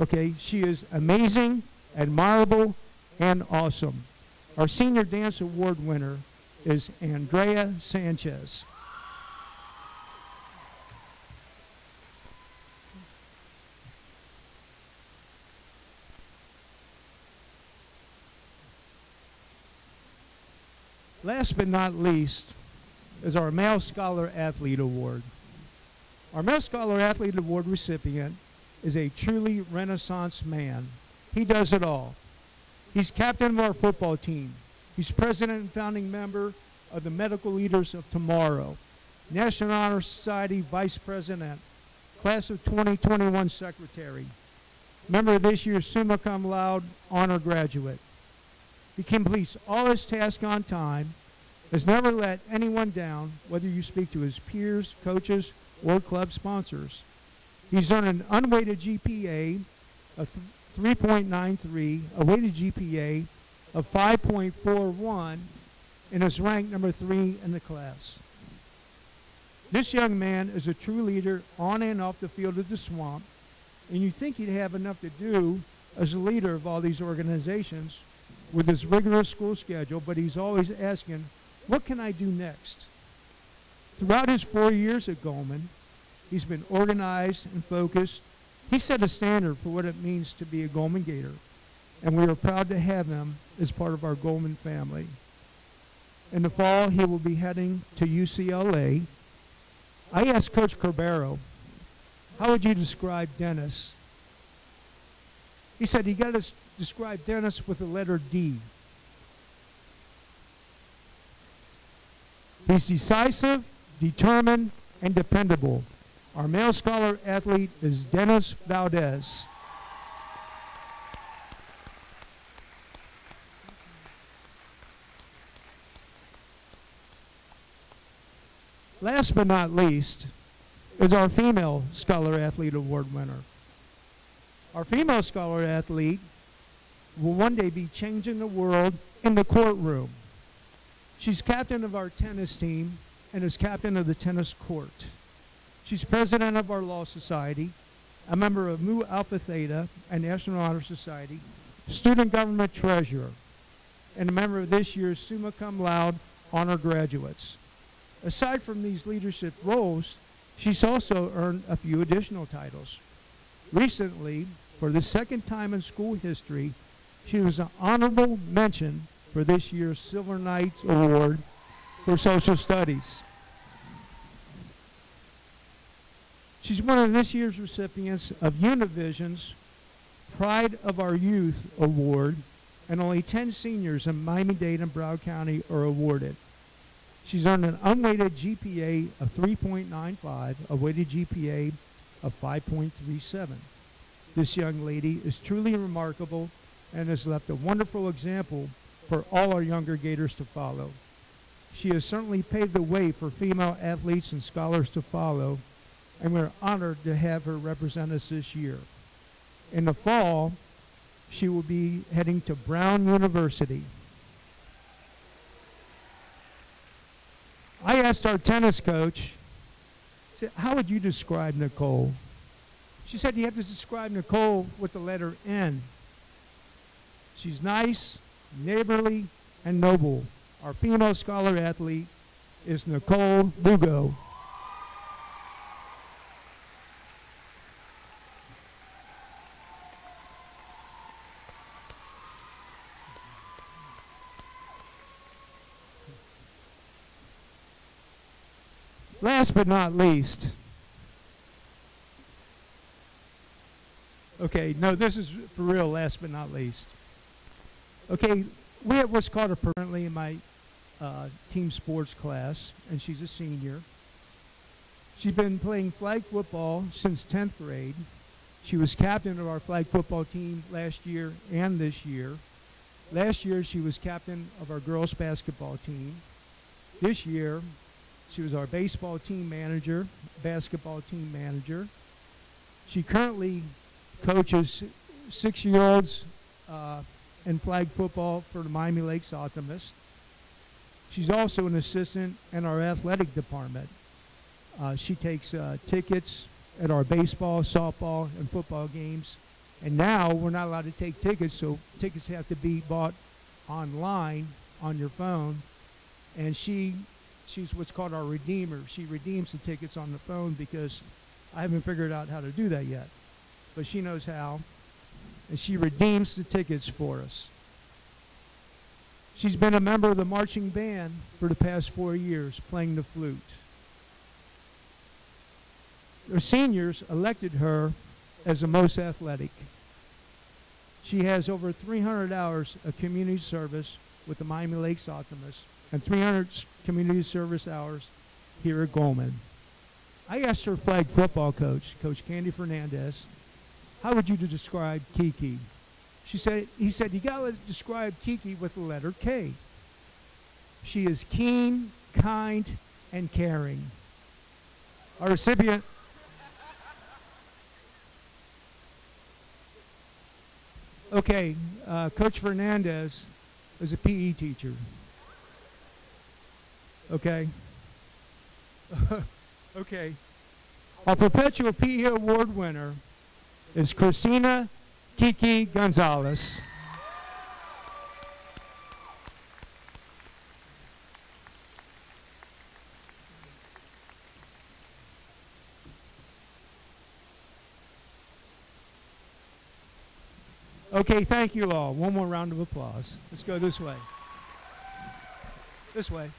Okay, she is amazing, admirable, and awesome. Our Senior Dance Award winner is Andrea Sanchez. Last but not least is our Male Scholar Athlete Award. Our Male Scholar Athlete Award recipient is a truly Renaissance man. He does it all. He's captain of our football team. He's president and founding member of the Medical Leaders of Tomorrow, National Honor Society vice president, class of 2021 secretary, member of this year's summa cum laude honor graduate. He completes all his tasks on time, has never let anyone down, whether you speak to his peers, coaches, or club sponsors. He's earned an unweighted GPA of 3.93, a weighted GPA of 5.41, and is ranked number three in the class. This young man is a true leader on and off the field of the swamp, and you think he'd have enough to do as a leader of all these organizations with his rigorous school schedule, but he's always asking, what can I do next? Throughout his four years at Goleman, he's been organized and focused. He set a standard for what it means to be a Goleman Gator, and we are proud to have him as part of our Goleman family. In the fall, he will be heading to UCLA. I asked Coach Corbero, how would you describe Dennis? He said, he got to describe Dennis with the letter D. He's decisive, determined, and dependable. Our male scholar athlete is Dennis Valdez. Last but not least is our female Scholar Athlete Award winner. Our female Scholar Athlete will one day be changing the world in the courtroom. She's captain of our tennis team and is captain of the tennis court. She's president of our Law Society, a member of Mu Alpha Theta and National Honor Society, student government treasurer, and a member of this year's Summa Cum Laude honor graduates. Aside from these leadership roles, she's also earned a few additional titles. Recently, for the second time in school history, she was an honorable mention for this year's Silver Knights Award for Social Studies. She's one of this year's recipients of Univision's Pride of Our Youth Award, and only 10 seniors in Miami-Dade and Broward County are awarded. She's earned an unweighted GPA of 3.95, a weighted GPA of 5.37. This young lady is truly remarkable and has left a wonderful example for all our younger Gators to follow. She has certainly paved the way for female athletes and scholars to follow, and we're honored to have her represent us this year. In the fall, she will be heading to Brown University. I asked our tennis coach, said, how would you describe Nicole? She said you have to describe Nicole with the letter N. She's nice, neighborly, and noble. Our female scholar athlete is Nicole Lugo. Last but not least, okay, no, this is for real, last but not least. Okay, we have what's called a permanently in my uh, team sports class, and she's a senior. She's been playing flag football since 10th grade. She was captain of our flag football team last year and this year. Last year, she was captain of our girls basketball team. This year, she was our baseball team manager, basketball team manager. She currently coaches six-year-olds uh, in flag football for the Miami Lakes Optimists. She's also an assistant in our athletic department. Uh, she takes uh, tickets at our baseball, softball, and football games And now we're not allowed to take tickets, so tickets have to be bought online on your phone. And she, she's what's called our redeemer. She redeems the tickets on the phone because I haven't figured out how to do that yet. But she knows how. And she redeems the tickets for us. She's been a member of the marching band for the past four years, playing the flute. The seniors elected her as the most athletic. She has over 300 hours of community service with the Miami Lakes Optimists and 300 community service hours here at Goleman. I asked her flag football coach, Coach Candy Fernandez, how would you describe Kiki? She said, he said, you got to describe Kiki with the letter K. She is keen, kind, and caring. Our recipient Okay, uh, Coach Fernandez is a PE teacher. Okay. okay. A perpetual PE award winner is Christina Kiki Gonzalez. Okay, thank you all. One more round of applause. Let's go this way. This way.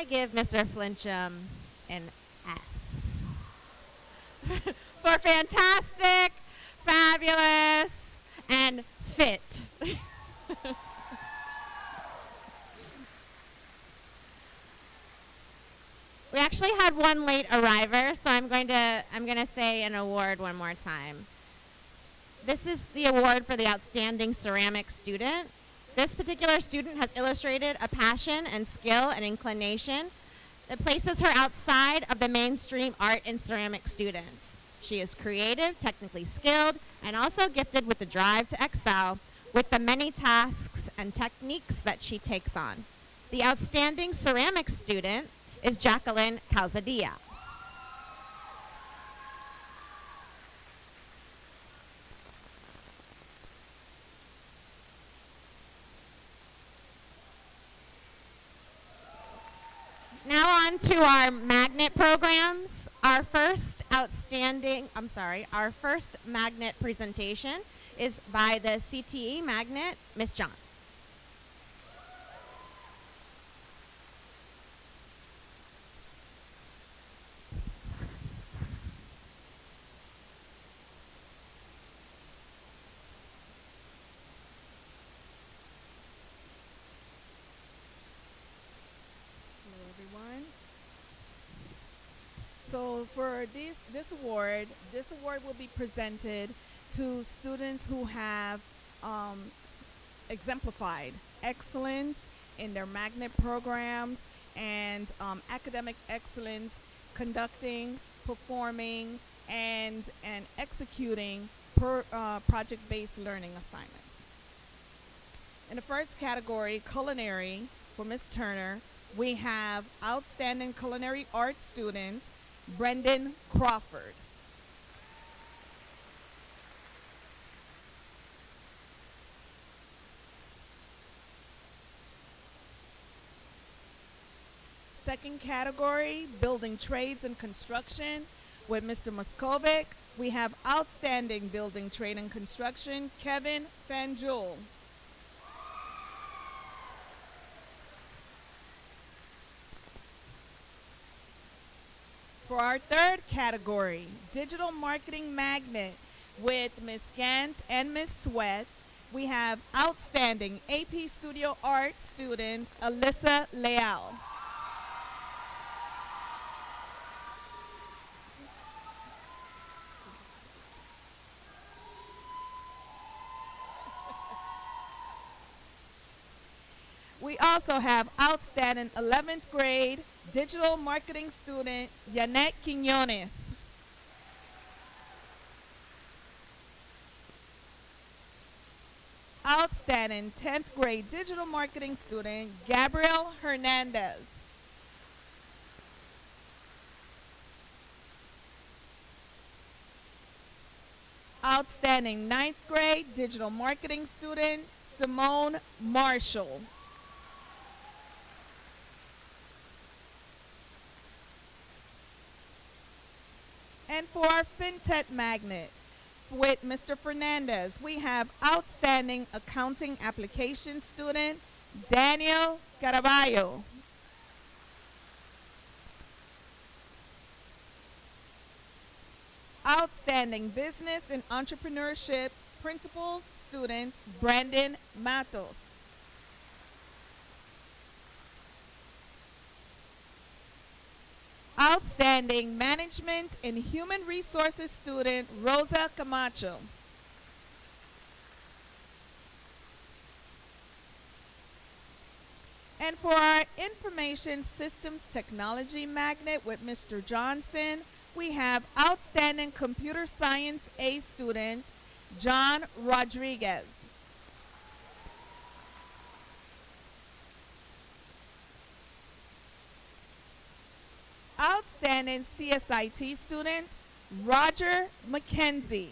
I give Mr. Flincham an F. For fantastic, fabulous, and fit. we actually had one late arriver, so I'm going to I'm going to say an award one more time. This is the award for the outstanding ceramic student. This particular student has illustrated a passion and skill and inclination that places her outside of the mainstream art and ceramic students. She is creative, technically skilled, and also gifted with the drive to excel with the many tasks and techniques that she takes on. The outstanding ceramic student is Jacqueline Calzadilla. Now on to our magnet programs. Our first outstanding, I'm sorry, our first magnet presentation is by the CTE magnet, Miss John. Hello, everyone. So for this this award, this award will be presented to students who have um, exemplified excellence in their magnet programs and um, academic excellence, conducting, performing, and and executing per, uh, project-based learning assignments. In the first category, culinary, for Miss Turner, we have outstanding culinary arts student Brendan Crawford. Second category, building trades and construction with Mr. Moskovic. We have outstanding building trade and construction, Kevin Fanjul. For our third category, digital marketing magnet with Miss Gant and Miss Sweat, we have outstanding AP Studio Art student Alyssa Leal. We also have outstanding 11th grade digital marketing student Yanet Quinones. Outstanding 10th grade digital marketing student Gabriel Hernandez. Outstanding 9th grade digital marketing student Simone Marshall. And for our FinTech magnet with Mr. Fernandez, we have outstanding accounting application student Daniel Caraballo. Outstanding business and entrepreneurship principles student Brandon Matos. Outstanding Management and Human Resources student Rosa Camacho. And for our Information Systems Technology Magnet with Mr. Johnson, we have Outstanding Computer Science A student John Rodriguez. Outstanding CSIT student, Roger McKenzie.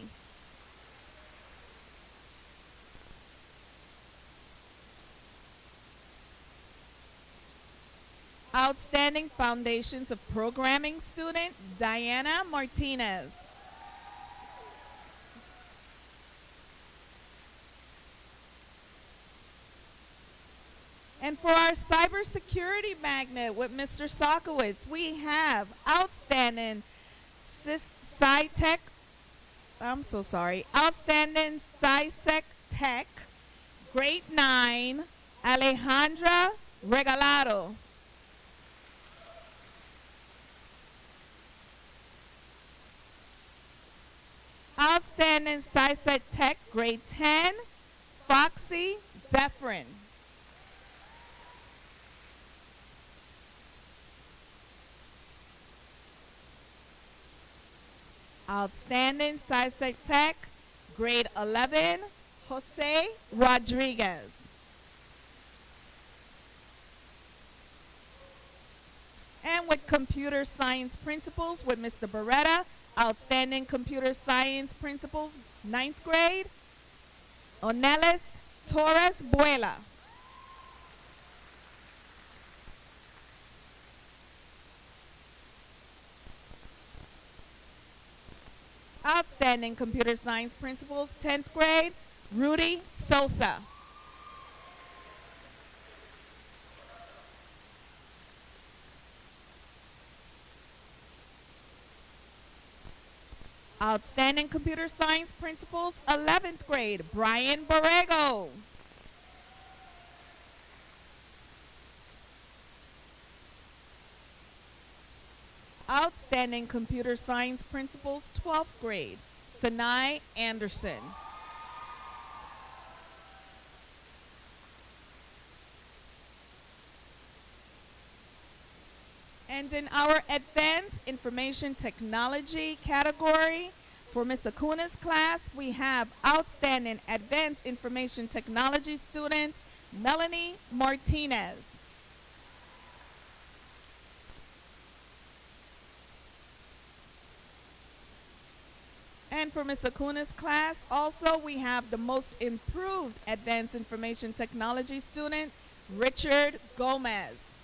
Outstanding Foundations of Programming student, Diana Martinez. And for our cybersecurity magnet with Mr. Sokowitz, we have outstanding SciTech, I'm so sorry, outstanding SciSec Tech, grade 9, Alejandra Regalado. Outstanding SciSec Tech, grade 10, Foxy Zephyrin. Outstanding SciSec Tech, grade 11, Jose Rodriguez. And with computer science principles with Mr. Beretta, outstanding computer science principles, ninth grade, Onelis Torres Buela. Outstanding Computer Science Principles, 10th grade, Rudy Sosa. Outstanding Computer Science Principles, 11th grade, Brian Borrego. Outstanding Computer Science Principles, 12th grade, Sinai Anderson. And in our Advanced Information Technology category, for Ms. Acuna's class, we have Outstanding Advanced Information Technology student, Melanie Martinez. And for Ms. Acuna's class, also we have the most improved Advanced Information Technology student, Richard Gomez.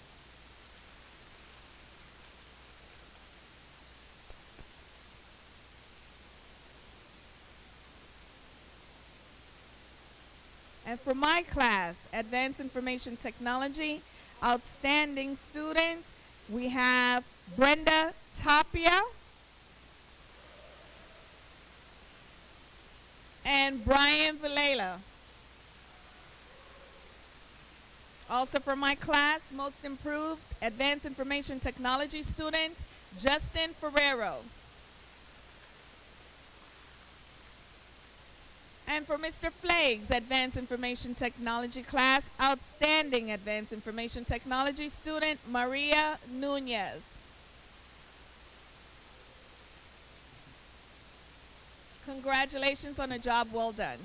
And for my class, Advanced Information Technology, outstanding student, we have Brenda Tapia and Brian Villela. Also for my class, most improved Advanced Information Technology student, Justin Ferrero. And for Mr. Flakes, Advanced Information Technology class, outstanding Advanced Information Technology student, Maria Nunez. Congratulations on a job well done.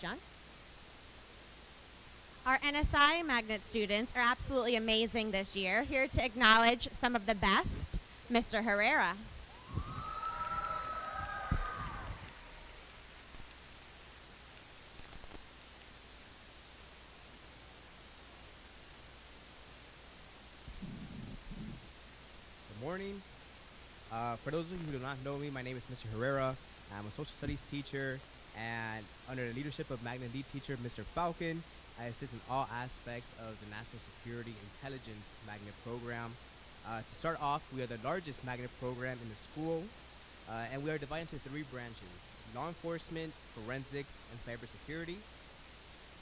John. Our NSI magnet students are absolutely amazing this year. Here to acknowledge some of the best, Mr. Herrera. Good morning. Uh, for those of you who do not know me, my name is Mr. Herrera. I'm a social studies teacher, and under the leadership of Magnet Lead teacher Mr. Falcon, I assist in all aspects of the National Security Intelligence Magnet program. Uh, to start off, we are the largest magnet program in the school, uh, and we are divided into three branches law enforcement, forensics, and cybersecurity.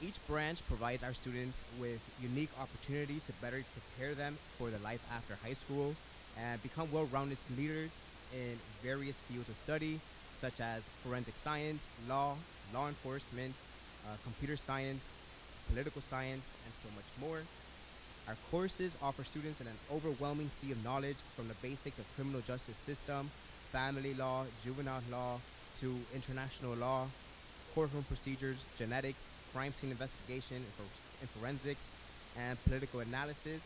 Each branch provides our students with unique opportunities to better prepare them for the life after high school and become well-rounded leaders in various fields of study, such as forensic science, law, law enforcement, uh, computer science, political science, and so much more. Our courses offer students an overwhelming sea of knowledge from the basics of criminal justice system, family law, juvenile law, to international law, courtroom procedures, genetics, crime scene investigation, and, for- and forensics, and political analysis.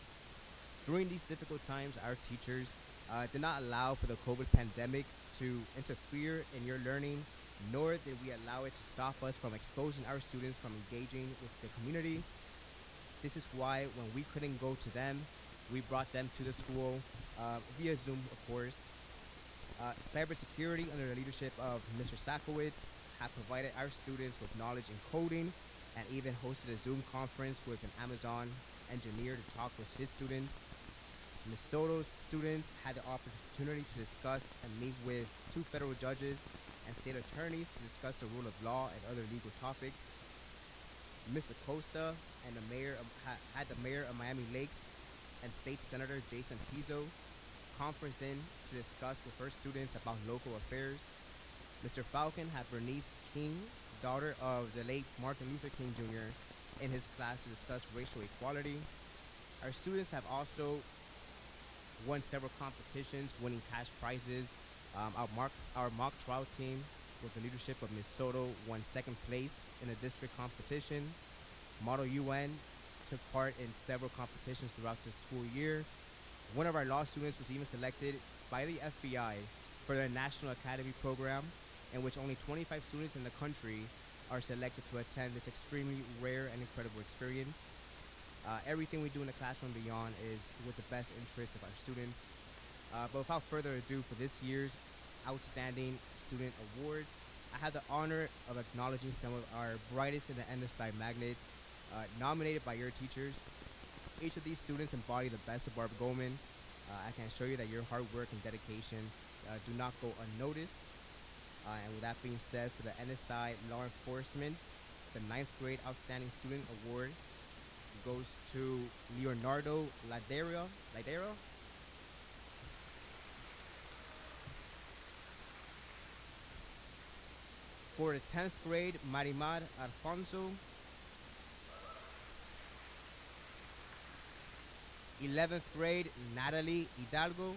During these difficult times, our teachers uh, did not allow for the COVID pandemic to interfere in your learning, nor did we allow it to stop us from exposing our students from engaging with the community. This is why when we couldn't go to them, we brought them to the school uh, via Zoom, of course. Uh, cybersecurity, under the leadership of Mr. Sakowitz, have provided our students with knowledge in coding and even hosted a Zoom conference with an Amazon engineer to talk with his students. Ms. Soto's students had the opportunity to discuss and meet with two federal judges and state attorneys to discuss the rule of law and other legal topics. Ms. Acosta and the mayor of, ha, had the mayor of Miami Lakes and state senator Jason Pizzo conference in to discuss with her students about local affairs. Mr. Falcon had Bernice King, daughter of the late Martin Luther King Jr., in his class to discuss racial equality. Our students have also won several competitions, winning cash prizes. Um, our, mock, our mock trial team, with the leadership of Ms. Soto, won second place in a district competition. Model UN took part in several competitions throughout the school year. One of our law students was even selected by the FBI for their National Academy program, in which only 25 students in the country are selected to attend this extremely rare and incredible experience. Uh, everything we do in the classroom beyond is with the best interest of our students. Uh, but without further ado, for this year's Outstanding Student Awards, I have the honor of acknowledging some of our brightest in the NSI Magnet, uh, nominated by your teachers. Each of these students embody the best of Barb Goleman. Uh, I can assure you that your hard work and dedication uh, do not go unnoticed. Uh, and with that being said, for the NSI Law Enforcement, the ninth grade Outstanding Student Award goes to Leonardo Ladero. Ladero? For the 10th grade, Marimar Alfonso. 11th grade, Natalie Hidalgo.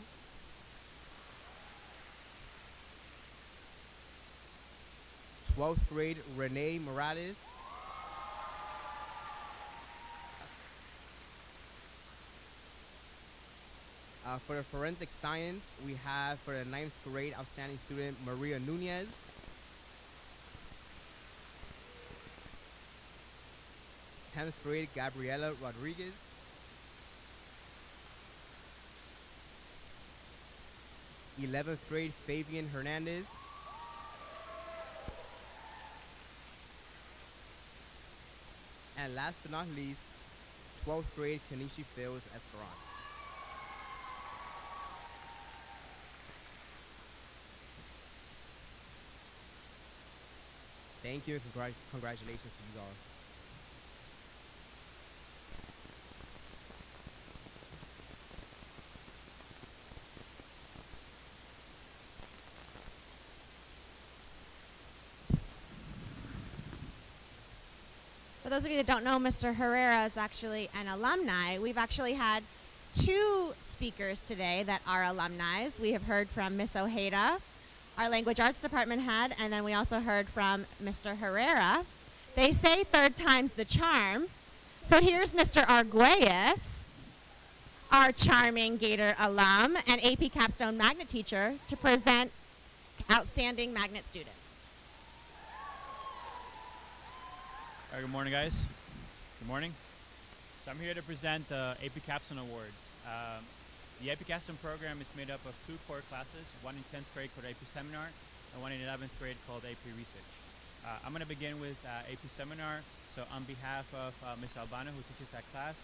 Twelfth grade, Renee Morales. Uh, for the forensic science, we have for the ninth grade outstanding student Maria Nunez. 10th grade Gabriela Rodriguez. Eleventh grade Fabian Hernandez. And last but not least, 12th grade Kanishi Fields Esperanza. Thank you and congrat- congratulations to you all. Those of you that don't know, Mr. Herrera is actually an alumni. We've actually had two speakers today that are alumni. We have heard from Miss Ojeda, our language arts department had, and then we also heard from Mr. Herrera. They say third time's the charm. So here's Mr. Arguelles, our charming Gator alum and AP Capstone Magnet teacher, to present outstanding magnet students. All right, good morning, guys. Good morning. So I'm here to present the AP Capstone Awards. Um, the AP Capstone program is made up of two core classes, one in 10th grade called AP Seminar, and one in 11th grade called AP Research. Uh, I'm going to begin with uh, AP Seminar. So on behalf of uh, Ms. Albano, who teaches that class,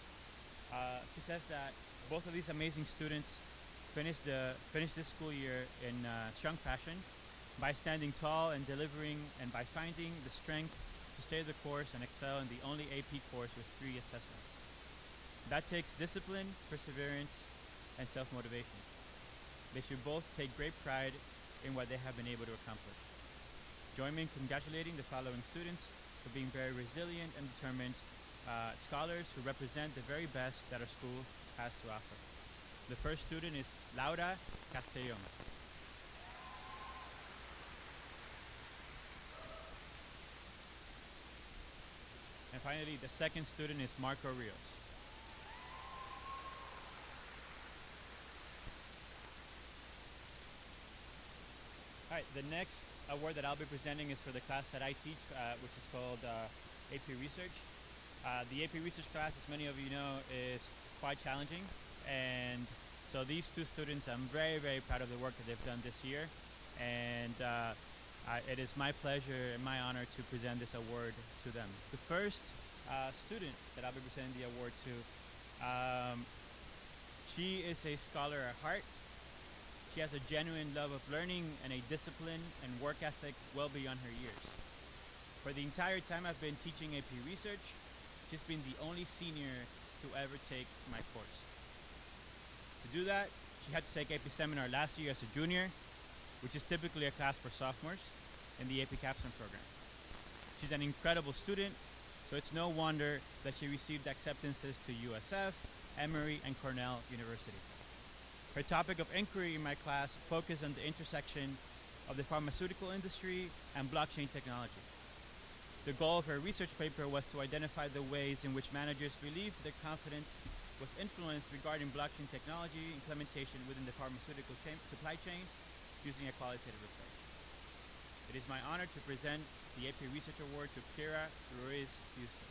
uh, she says that both of these amazing students finished, the, finished this school year in uh, strong fashion by standing tall and delivering and by finding the strength to stay the course and excel in the only AP course with three assessments. That takes discipline, perseverance, and self-motivation. They should both take great pride in what they have been able to accomplish. Join me in congratulating the following students for being very resilient and determined uh, scholars who represent the very best that our school has to offer. The first student is Laura Castellón. And finally, the second student is Marco Rios. All right, the next award that I'll be presenting is for the class that I teach, uh, which is called uh, AP Research. Uh, the AP Research class, as many of you know, is quite challenging. And so these two students, I'm very, very proud of the work that they've done this year. And uh, it is my pleasure and my honor to present this award to them. The first uh, student that I'll be presenting the award to, um, she is a scholar at heart. She has a genuine love of learning and a discipline and work ethic well beyond her years. For the entire time I've been teaching AP Research, she's been the only senior to ever take my course. To do that, she had to take AP Seminar last year as a junior, which is typically a class for sophomores in the AP Capstone program. She's an incredible student, so it's no wonder that she received acceptances to USF, Emory, and Cornell University. Her topic of inquiry in my class focused on the intersection of the pharmaceutical industry and blockchain technology. The goal of her research paper was to identify the ways in which managers believed their confidence was influenced regarding blockchain technology implementation within the pharmaceutical supply chain using a qualitative approach. It is my honor to present the AP Research Award to Kira Ruiz Houston.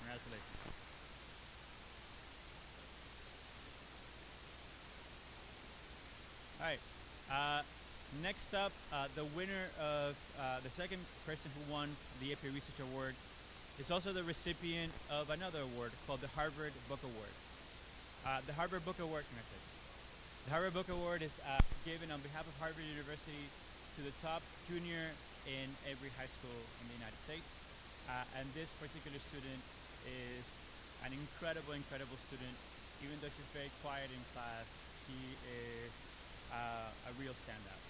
Congratulations. All right. Uh, next up, uh, the winner of uh, the second person who won the AP Research Award is also the recipient of another award called the Harvard Book Award. Uh, the Harvard Book Award, this? The Harvard Book Award is uh, given on behalf of Harvard University to the top junior in every high school in the United States. Uh, and this particular student is an incredible, incredible student. Even though she's very quiet in class, she is uh, a real standout.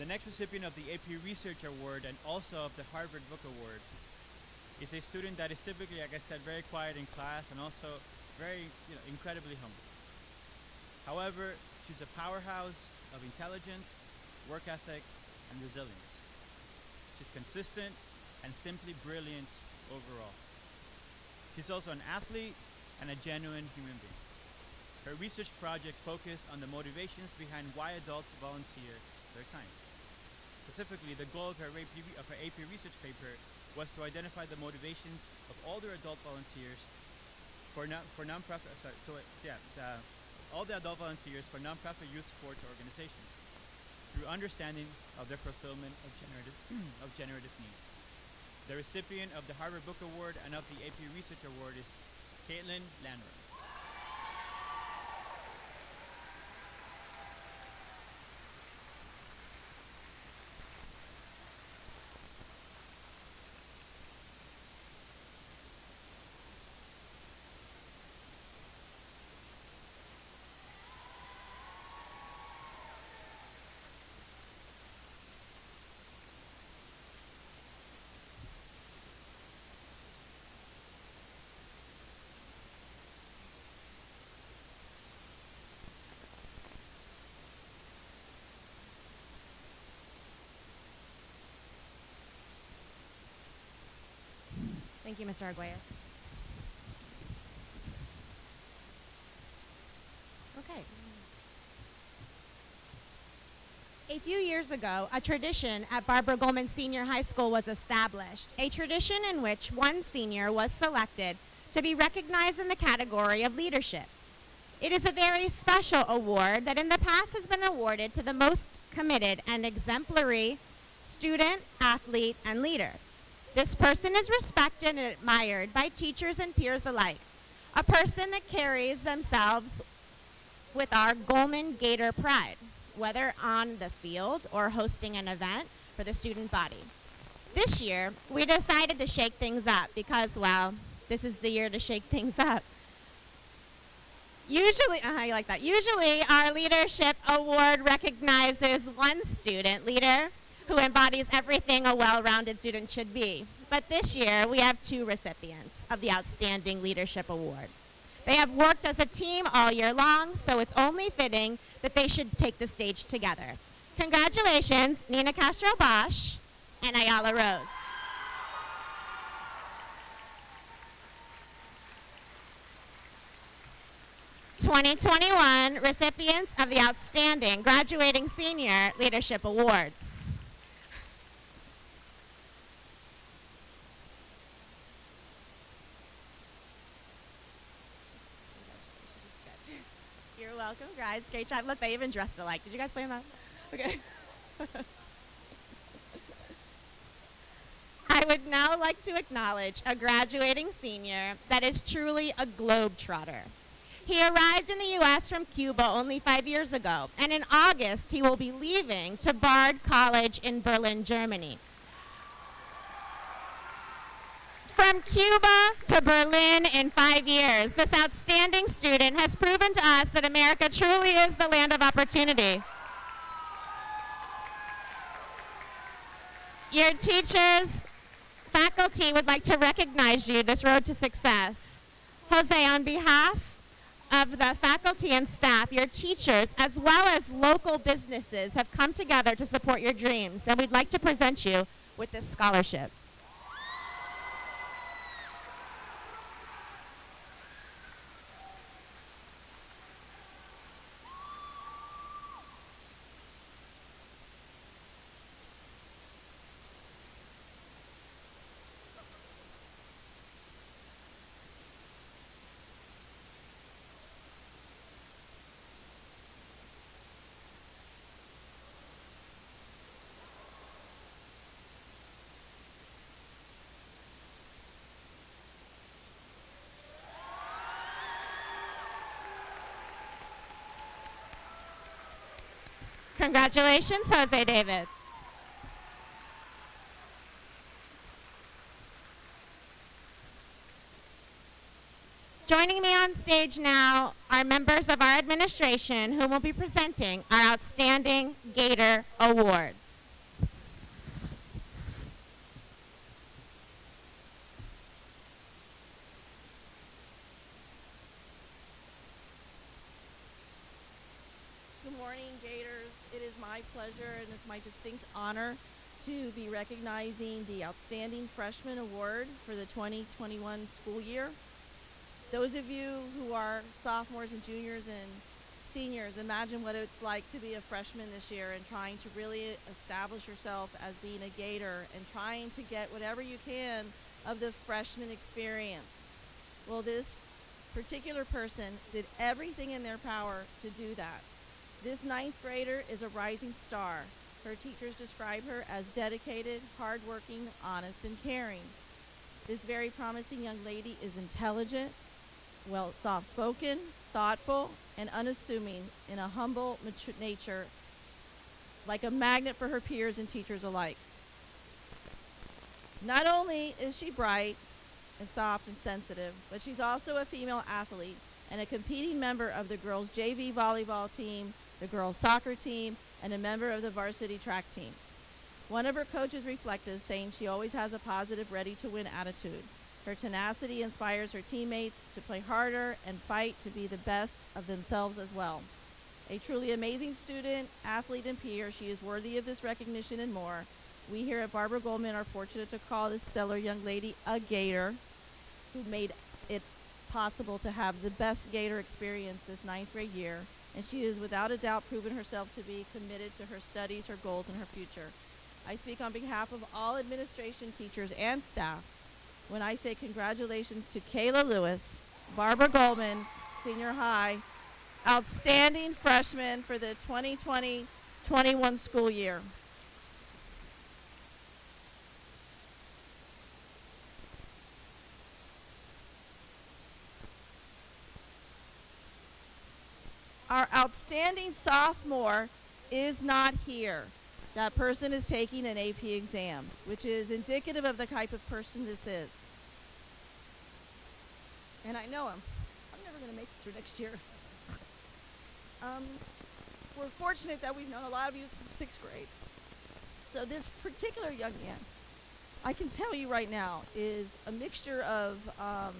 The next recipient of the AP Research Award and also of the Harvard Book Award is a student that is typically, like I said, very quiet in class and also very, you know, incredibly humble. However, she's a powerhouse of intelligence, work ethic, and resilience. She's consistent and simply brilliant overall. She's also an athlete and a genuine human being. Her research project focused on the motivations behind why adults volunteer their time. Specifically, the goal of her, AP, of her AP research paper was to identify the motivations of older adult volunteers for non for nonprofit. uh, Sorry, so it- yeah, the, all the adult volunteers for nonprofit youth sports organizations through understanding of their fulfillment of generative of generative needs. The recipient of the Harvard Book Award and of the AP Research Award is Caitlin Landrum. Thank you, Mr. Arguelles. Okay. A few years ago, a tradition at Barbara Goleman Senior High School was established, a tradition in which one senior was selected to be recognized in the category of leadership. It is a very special award that in the past has been awarded to the most committed and exemplary student, athlete, and leader. This person is respected and admired by teachers and peers alike. A person that carries themselves with our Goleman Gator pride, whether on the field or hosting an event for the student body. This year, we decided to shake things up because, well, this is the year to shake things up. Usually, uh, you like that. Usually, our leadership award recognizes one student leader who embodies everything a well-rounded student should be. But this year, we have two recipients of the Outstanding Leadership Award. They have worked as a team all year long, so it's only fitting that they should take the stage together. Congratulations, Nina Castro Bosch and Ayala Rose. Twenty twenty one recipients of the Outstanding Graduating Senior Leadership Awards. You're welcome, guys. Great job. Look, they even dressed alike. Did you guys play them out? Okay. I would now like to acknowledge a graduating senior that is truly a globetrotter. He arrived in the U.S. from Cuba only five years ago, and in August he will be leaving to Bard College in Berlin, Germany. From Cuba to Berlin in five years, this outstanding student has proven to us that America truly is the land of opportunity. Your teachers, faculty would like to recognize you this road to success. Jose, on behalf of the faculty and staff, your teachers, as well as local businesses, have come together to support your dreams, and we'd like to present you with this scholarship. Congratulations, Jose David. Joining me on stage now are members of our administration who will be presenting our Outstanding Gator Awards. Good morning, Gators. It is my pleasure and it's my distinct honor to be recognizing the Outstanding Freshman Award for the 2021 school year. Those of you who are sophomores and juniors and seniors, imagine what it's like to be a freshman this year and trying to really establish yourself as being a Gator and trying to get whatever you can of the freshman experience. Well, this particular person did everything in their power to do that. This ninth grader is a rising star. Her teachers describe her as dedicated, hardworking, honest, and caring. This very promising young lady is intelligent, well, soft spoken, thoughtful, and unassuming in a humble mature nature, like a magnet for her peers and teachers alike. Not only is she bright and soft and sensitive, but she's also a female athlete and a competing member of the girls' JV volleyball team, the girls' soccer team, and a member of the varsity track team. One of her coaches reflected, saying she always has a positive, ready to win attitude. Her tenacity inspires her teammates to play harder and fight to be the best of themselves as well. A truly amazing student, athlete, and peer, she is worthy of this recognition and more. We here at Barbara Goleman are fortunate to call this stellar young lady a Gator who made it possible to have the best Gator experience this ninth grade year, and she is without a doubt proven herself to be committed to her studies, her goals, and her future. I speak on behalf of all administration, teachers, and staff when I say congratulations to Kayla Lewis, Barbara Goleman, senior high, outstanding freshman for the 2020 21 school year. Our outstanding sophomore is not here. That person is taking an AP exam, which is indicative of the type of person this is. And I know him. I'm never going to make it through next year. um, we're fortunate that we've known a lot of you since sixth grade. So this particular young man, I can tell you right now, is a mixture of um,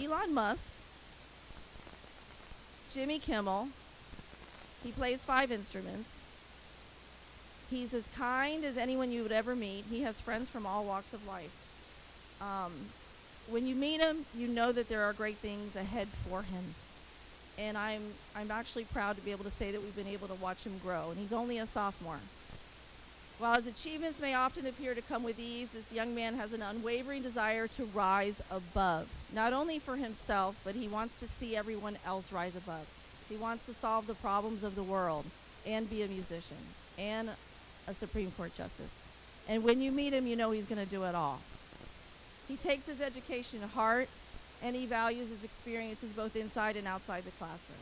Elon Musk, Jimmy Kimmel. He plays five instruments. He's as kind as anyone you would ever meet. He has friends from all walks of life. Um, when you meet him, you know that there are great things ahead for him. And I'm, I'm actually proud to be able to say that we've been able to watch him grow. And he's only a sophomore. While his achievements may often appear to come with ease, this young man has an unwavering desire to rise above, not only for himself, but he wants to see everyone else rise above. He wants to solve the problems of the world and be a musician and a Supreme Court justice. And when you meet him, you know he's going to do it all. He takes his education to heart and he values his experiences both inside and outside the classroom.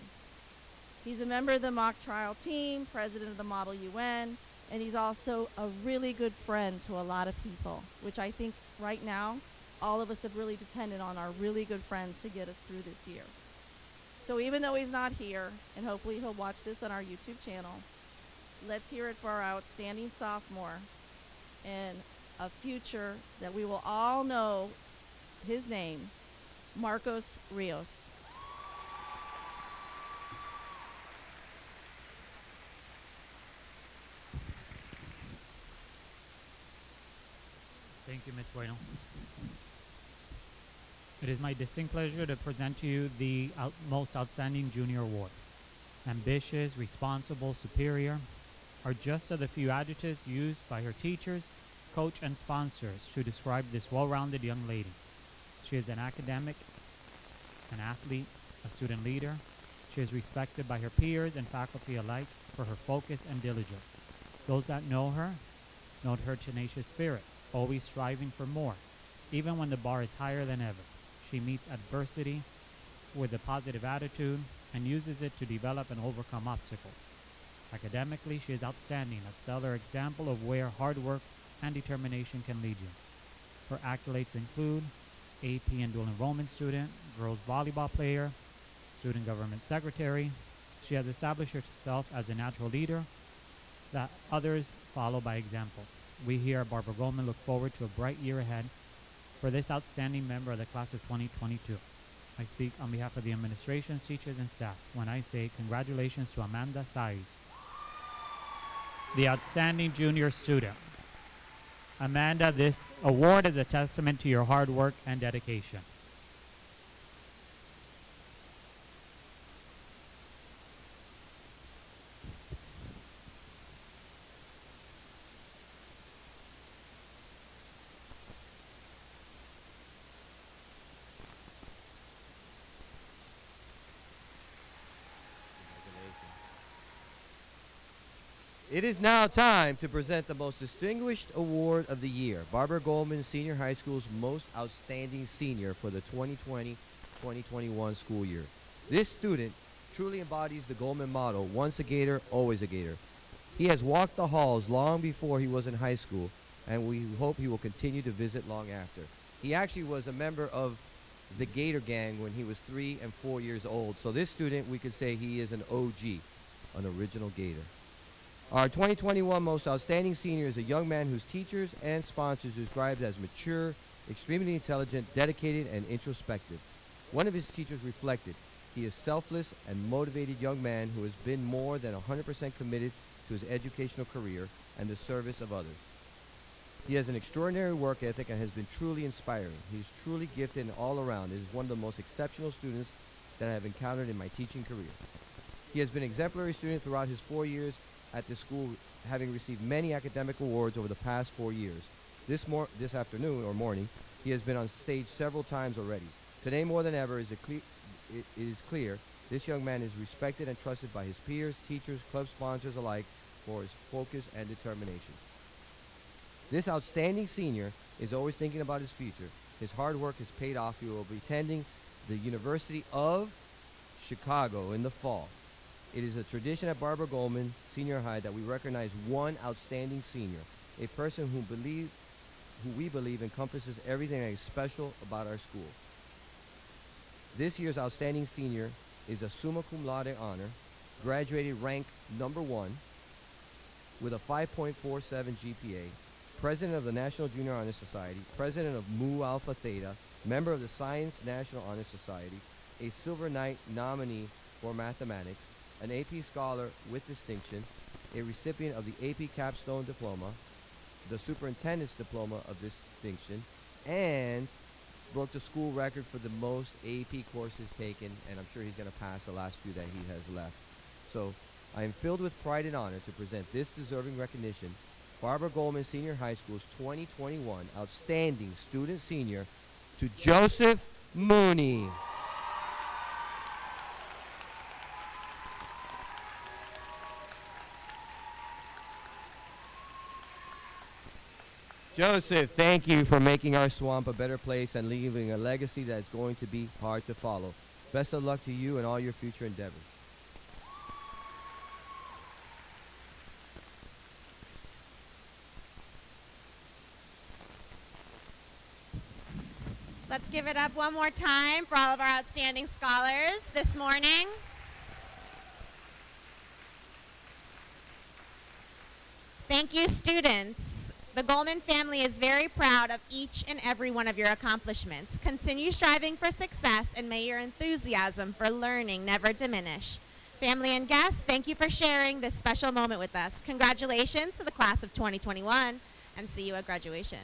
He's a member of the mock trial team, president of the Model UN, and he's also a really good friend to a lot of people, which I think right now all of us have really depended on our really good friends to get us through this year. So even though he's not here, and hopefully he'll watch this on our YouTube channel, let's hear it for our outstanding sophomore and a future that we will all know his name, Marcos Rios. Thank you, Ms. Bueno. It is my distinct pleasure to present to you the out- most outstanding junior award. Ambitious, responsible, superior are just of the few adjectives used by her teachers, coach, and sponsors to describe this well-rounded young lady. She is an academic, an athlete, a student leader. She is respected by her peers and faculty alike for her focus and diligence. Those that know her know her tenacious spirit, always striving for more, even when the bar is higher than ever. She meets adversity with a positive attitude and uses it to develop and overcome obstacles. Academically, she is outstanding, a stellar example of where hard work and determination can lead you. Her accolades include AP and dual enrollment student, girls volleyball player, student government secretary. She has established herself as a natural leader that others follow by example. We here at Barbara Goleman look forward to a bright year ahead for this outstanding member of the class of 2022. I speak on behalf of the administration, teachers, and staff when I say congratulations to Amanda Saiz, the outstanding junior student. Amanda, this award is a testament to your hard work and dedication. It is now time to present the most distinguished award of the year, Barbara Goleman Senior High School's most outstanding senior for the 2020-2021 school year. This student truly embodies the Goleman motto, once a Gator, always a Gator. He has walked the halls long before he was in high school, and we hope he will continue to visit long after. He actually was a member of the Gator Gang when he was three and four years old. So this student, we could say he is an OG, an original Gator. Our 2021 most outstanding senior is a young man whose teachers and sponsors described as mature, extremely intelligent, dedicated, and introspective. One of his teachers reflected, he is selfless and motivated young man who has been more than 100% committed to his educational career and the service of others. He has an extraordinary work ethic and has been truly inspiring. He is truly gifted and all around. He is one of the most exceptional students that I have encountered in my teaching career. He has been an exemplary student throughout his four years at this school, having received many academic awards over the past four years. This, mor- this afternoon or morning, he has been on stage several times already. Today, more than ever, is cle- it is clear this young man is respected and trusted by his peers, teachers, club sponsors alike for his focus and determination. This outstanding senior is always thinking about his future. His hard work has paid off. He will be attending the University of Chicago in the fall. It is a tradition at Barbara Goleman Senior High that we recognize one outstanding senior, a person who believe, who we believe encompasses everything that is special about our school. This year's outstanding senior is a summa cum laude honor, graduated rank number one with a 5.47 GPA, president of the National Junior Honor Society, president of Mu Alpha Theta, member of the Science National Honor Society, a Silver Knight nominee for mathematics, an AP scholar with distinction, a recipient of the AP Capstone Diploma, the Superintendent's Diploma of Distinction, and broke the school record for the most AP courses taken, and I'm sure he's going to pass the last few that he has left. So I am filled with pride and honor to present this deserving recognition, Barbara Goleman Senior High School's 2021 Outstanding Student Senior, to Joseph Mooney. Joseph, thank you for making our swamp a better place and leaving a legacy that is going to be hard to follow. Best of luck to you and all your future endeavors. Let's give it up one more time for all of our outstanding scholars this morning. Thank you, students. The Goleman family is very proud of each and every one of your accomplishments. Continue striving for success and may your enthusiasm for learning never diminish. Family and guests, thank you for sharing this special moment with us. Congratulations to the class of 2021 and see you at graduation.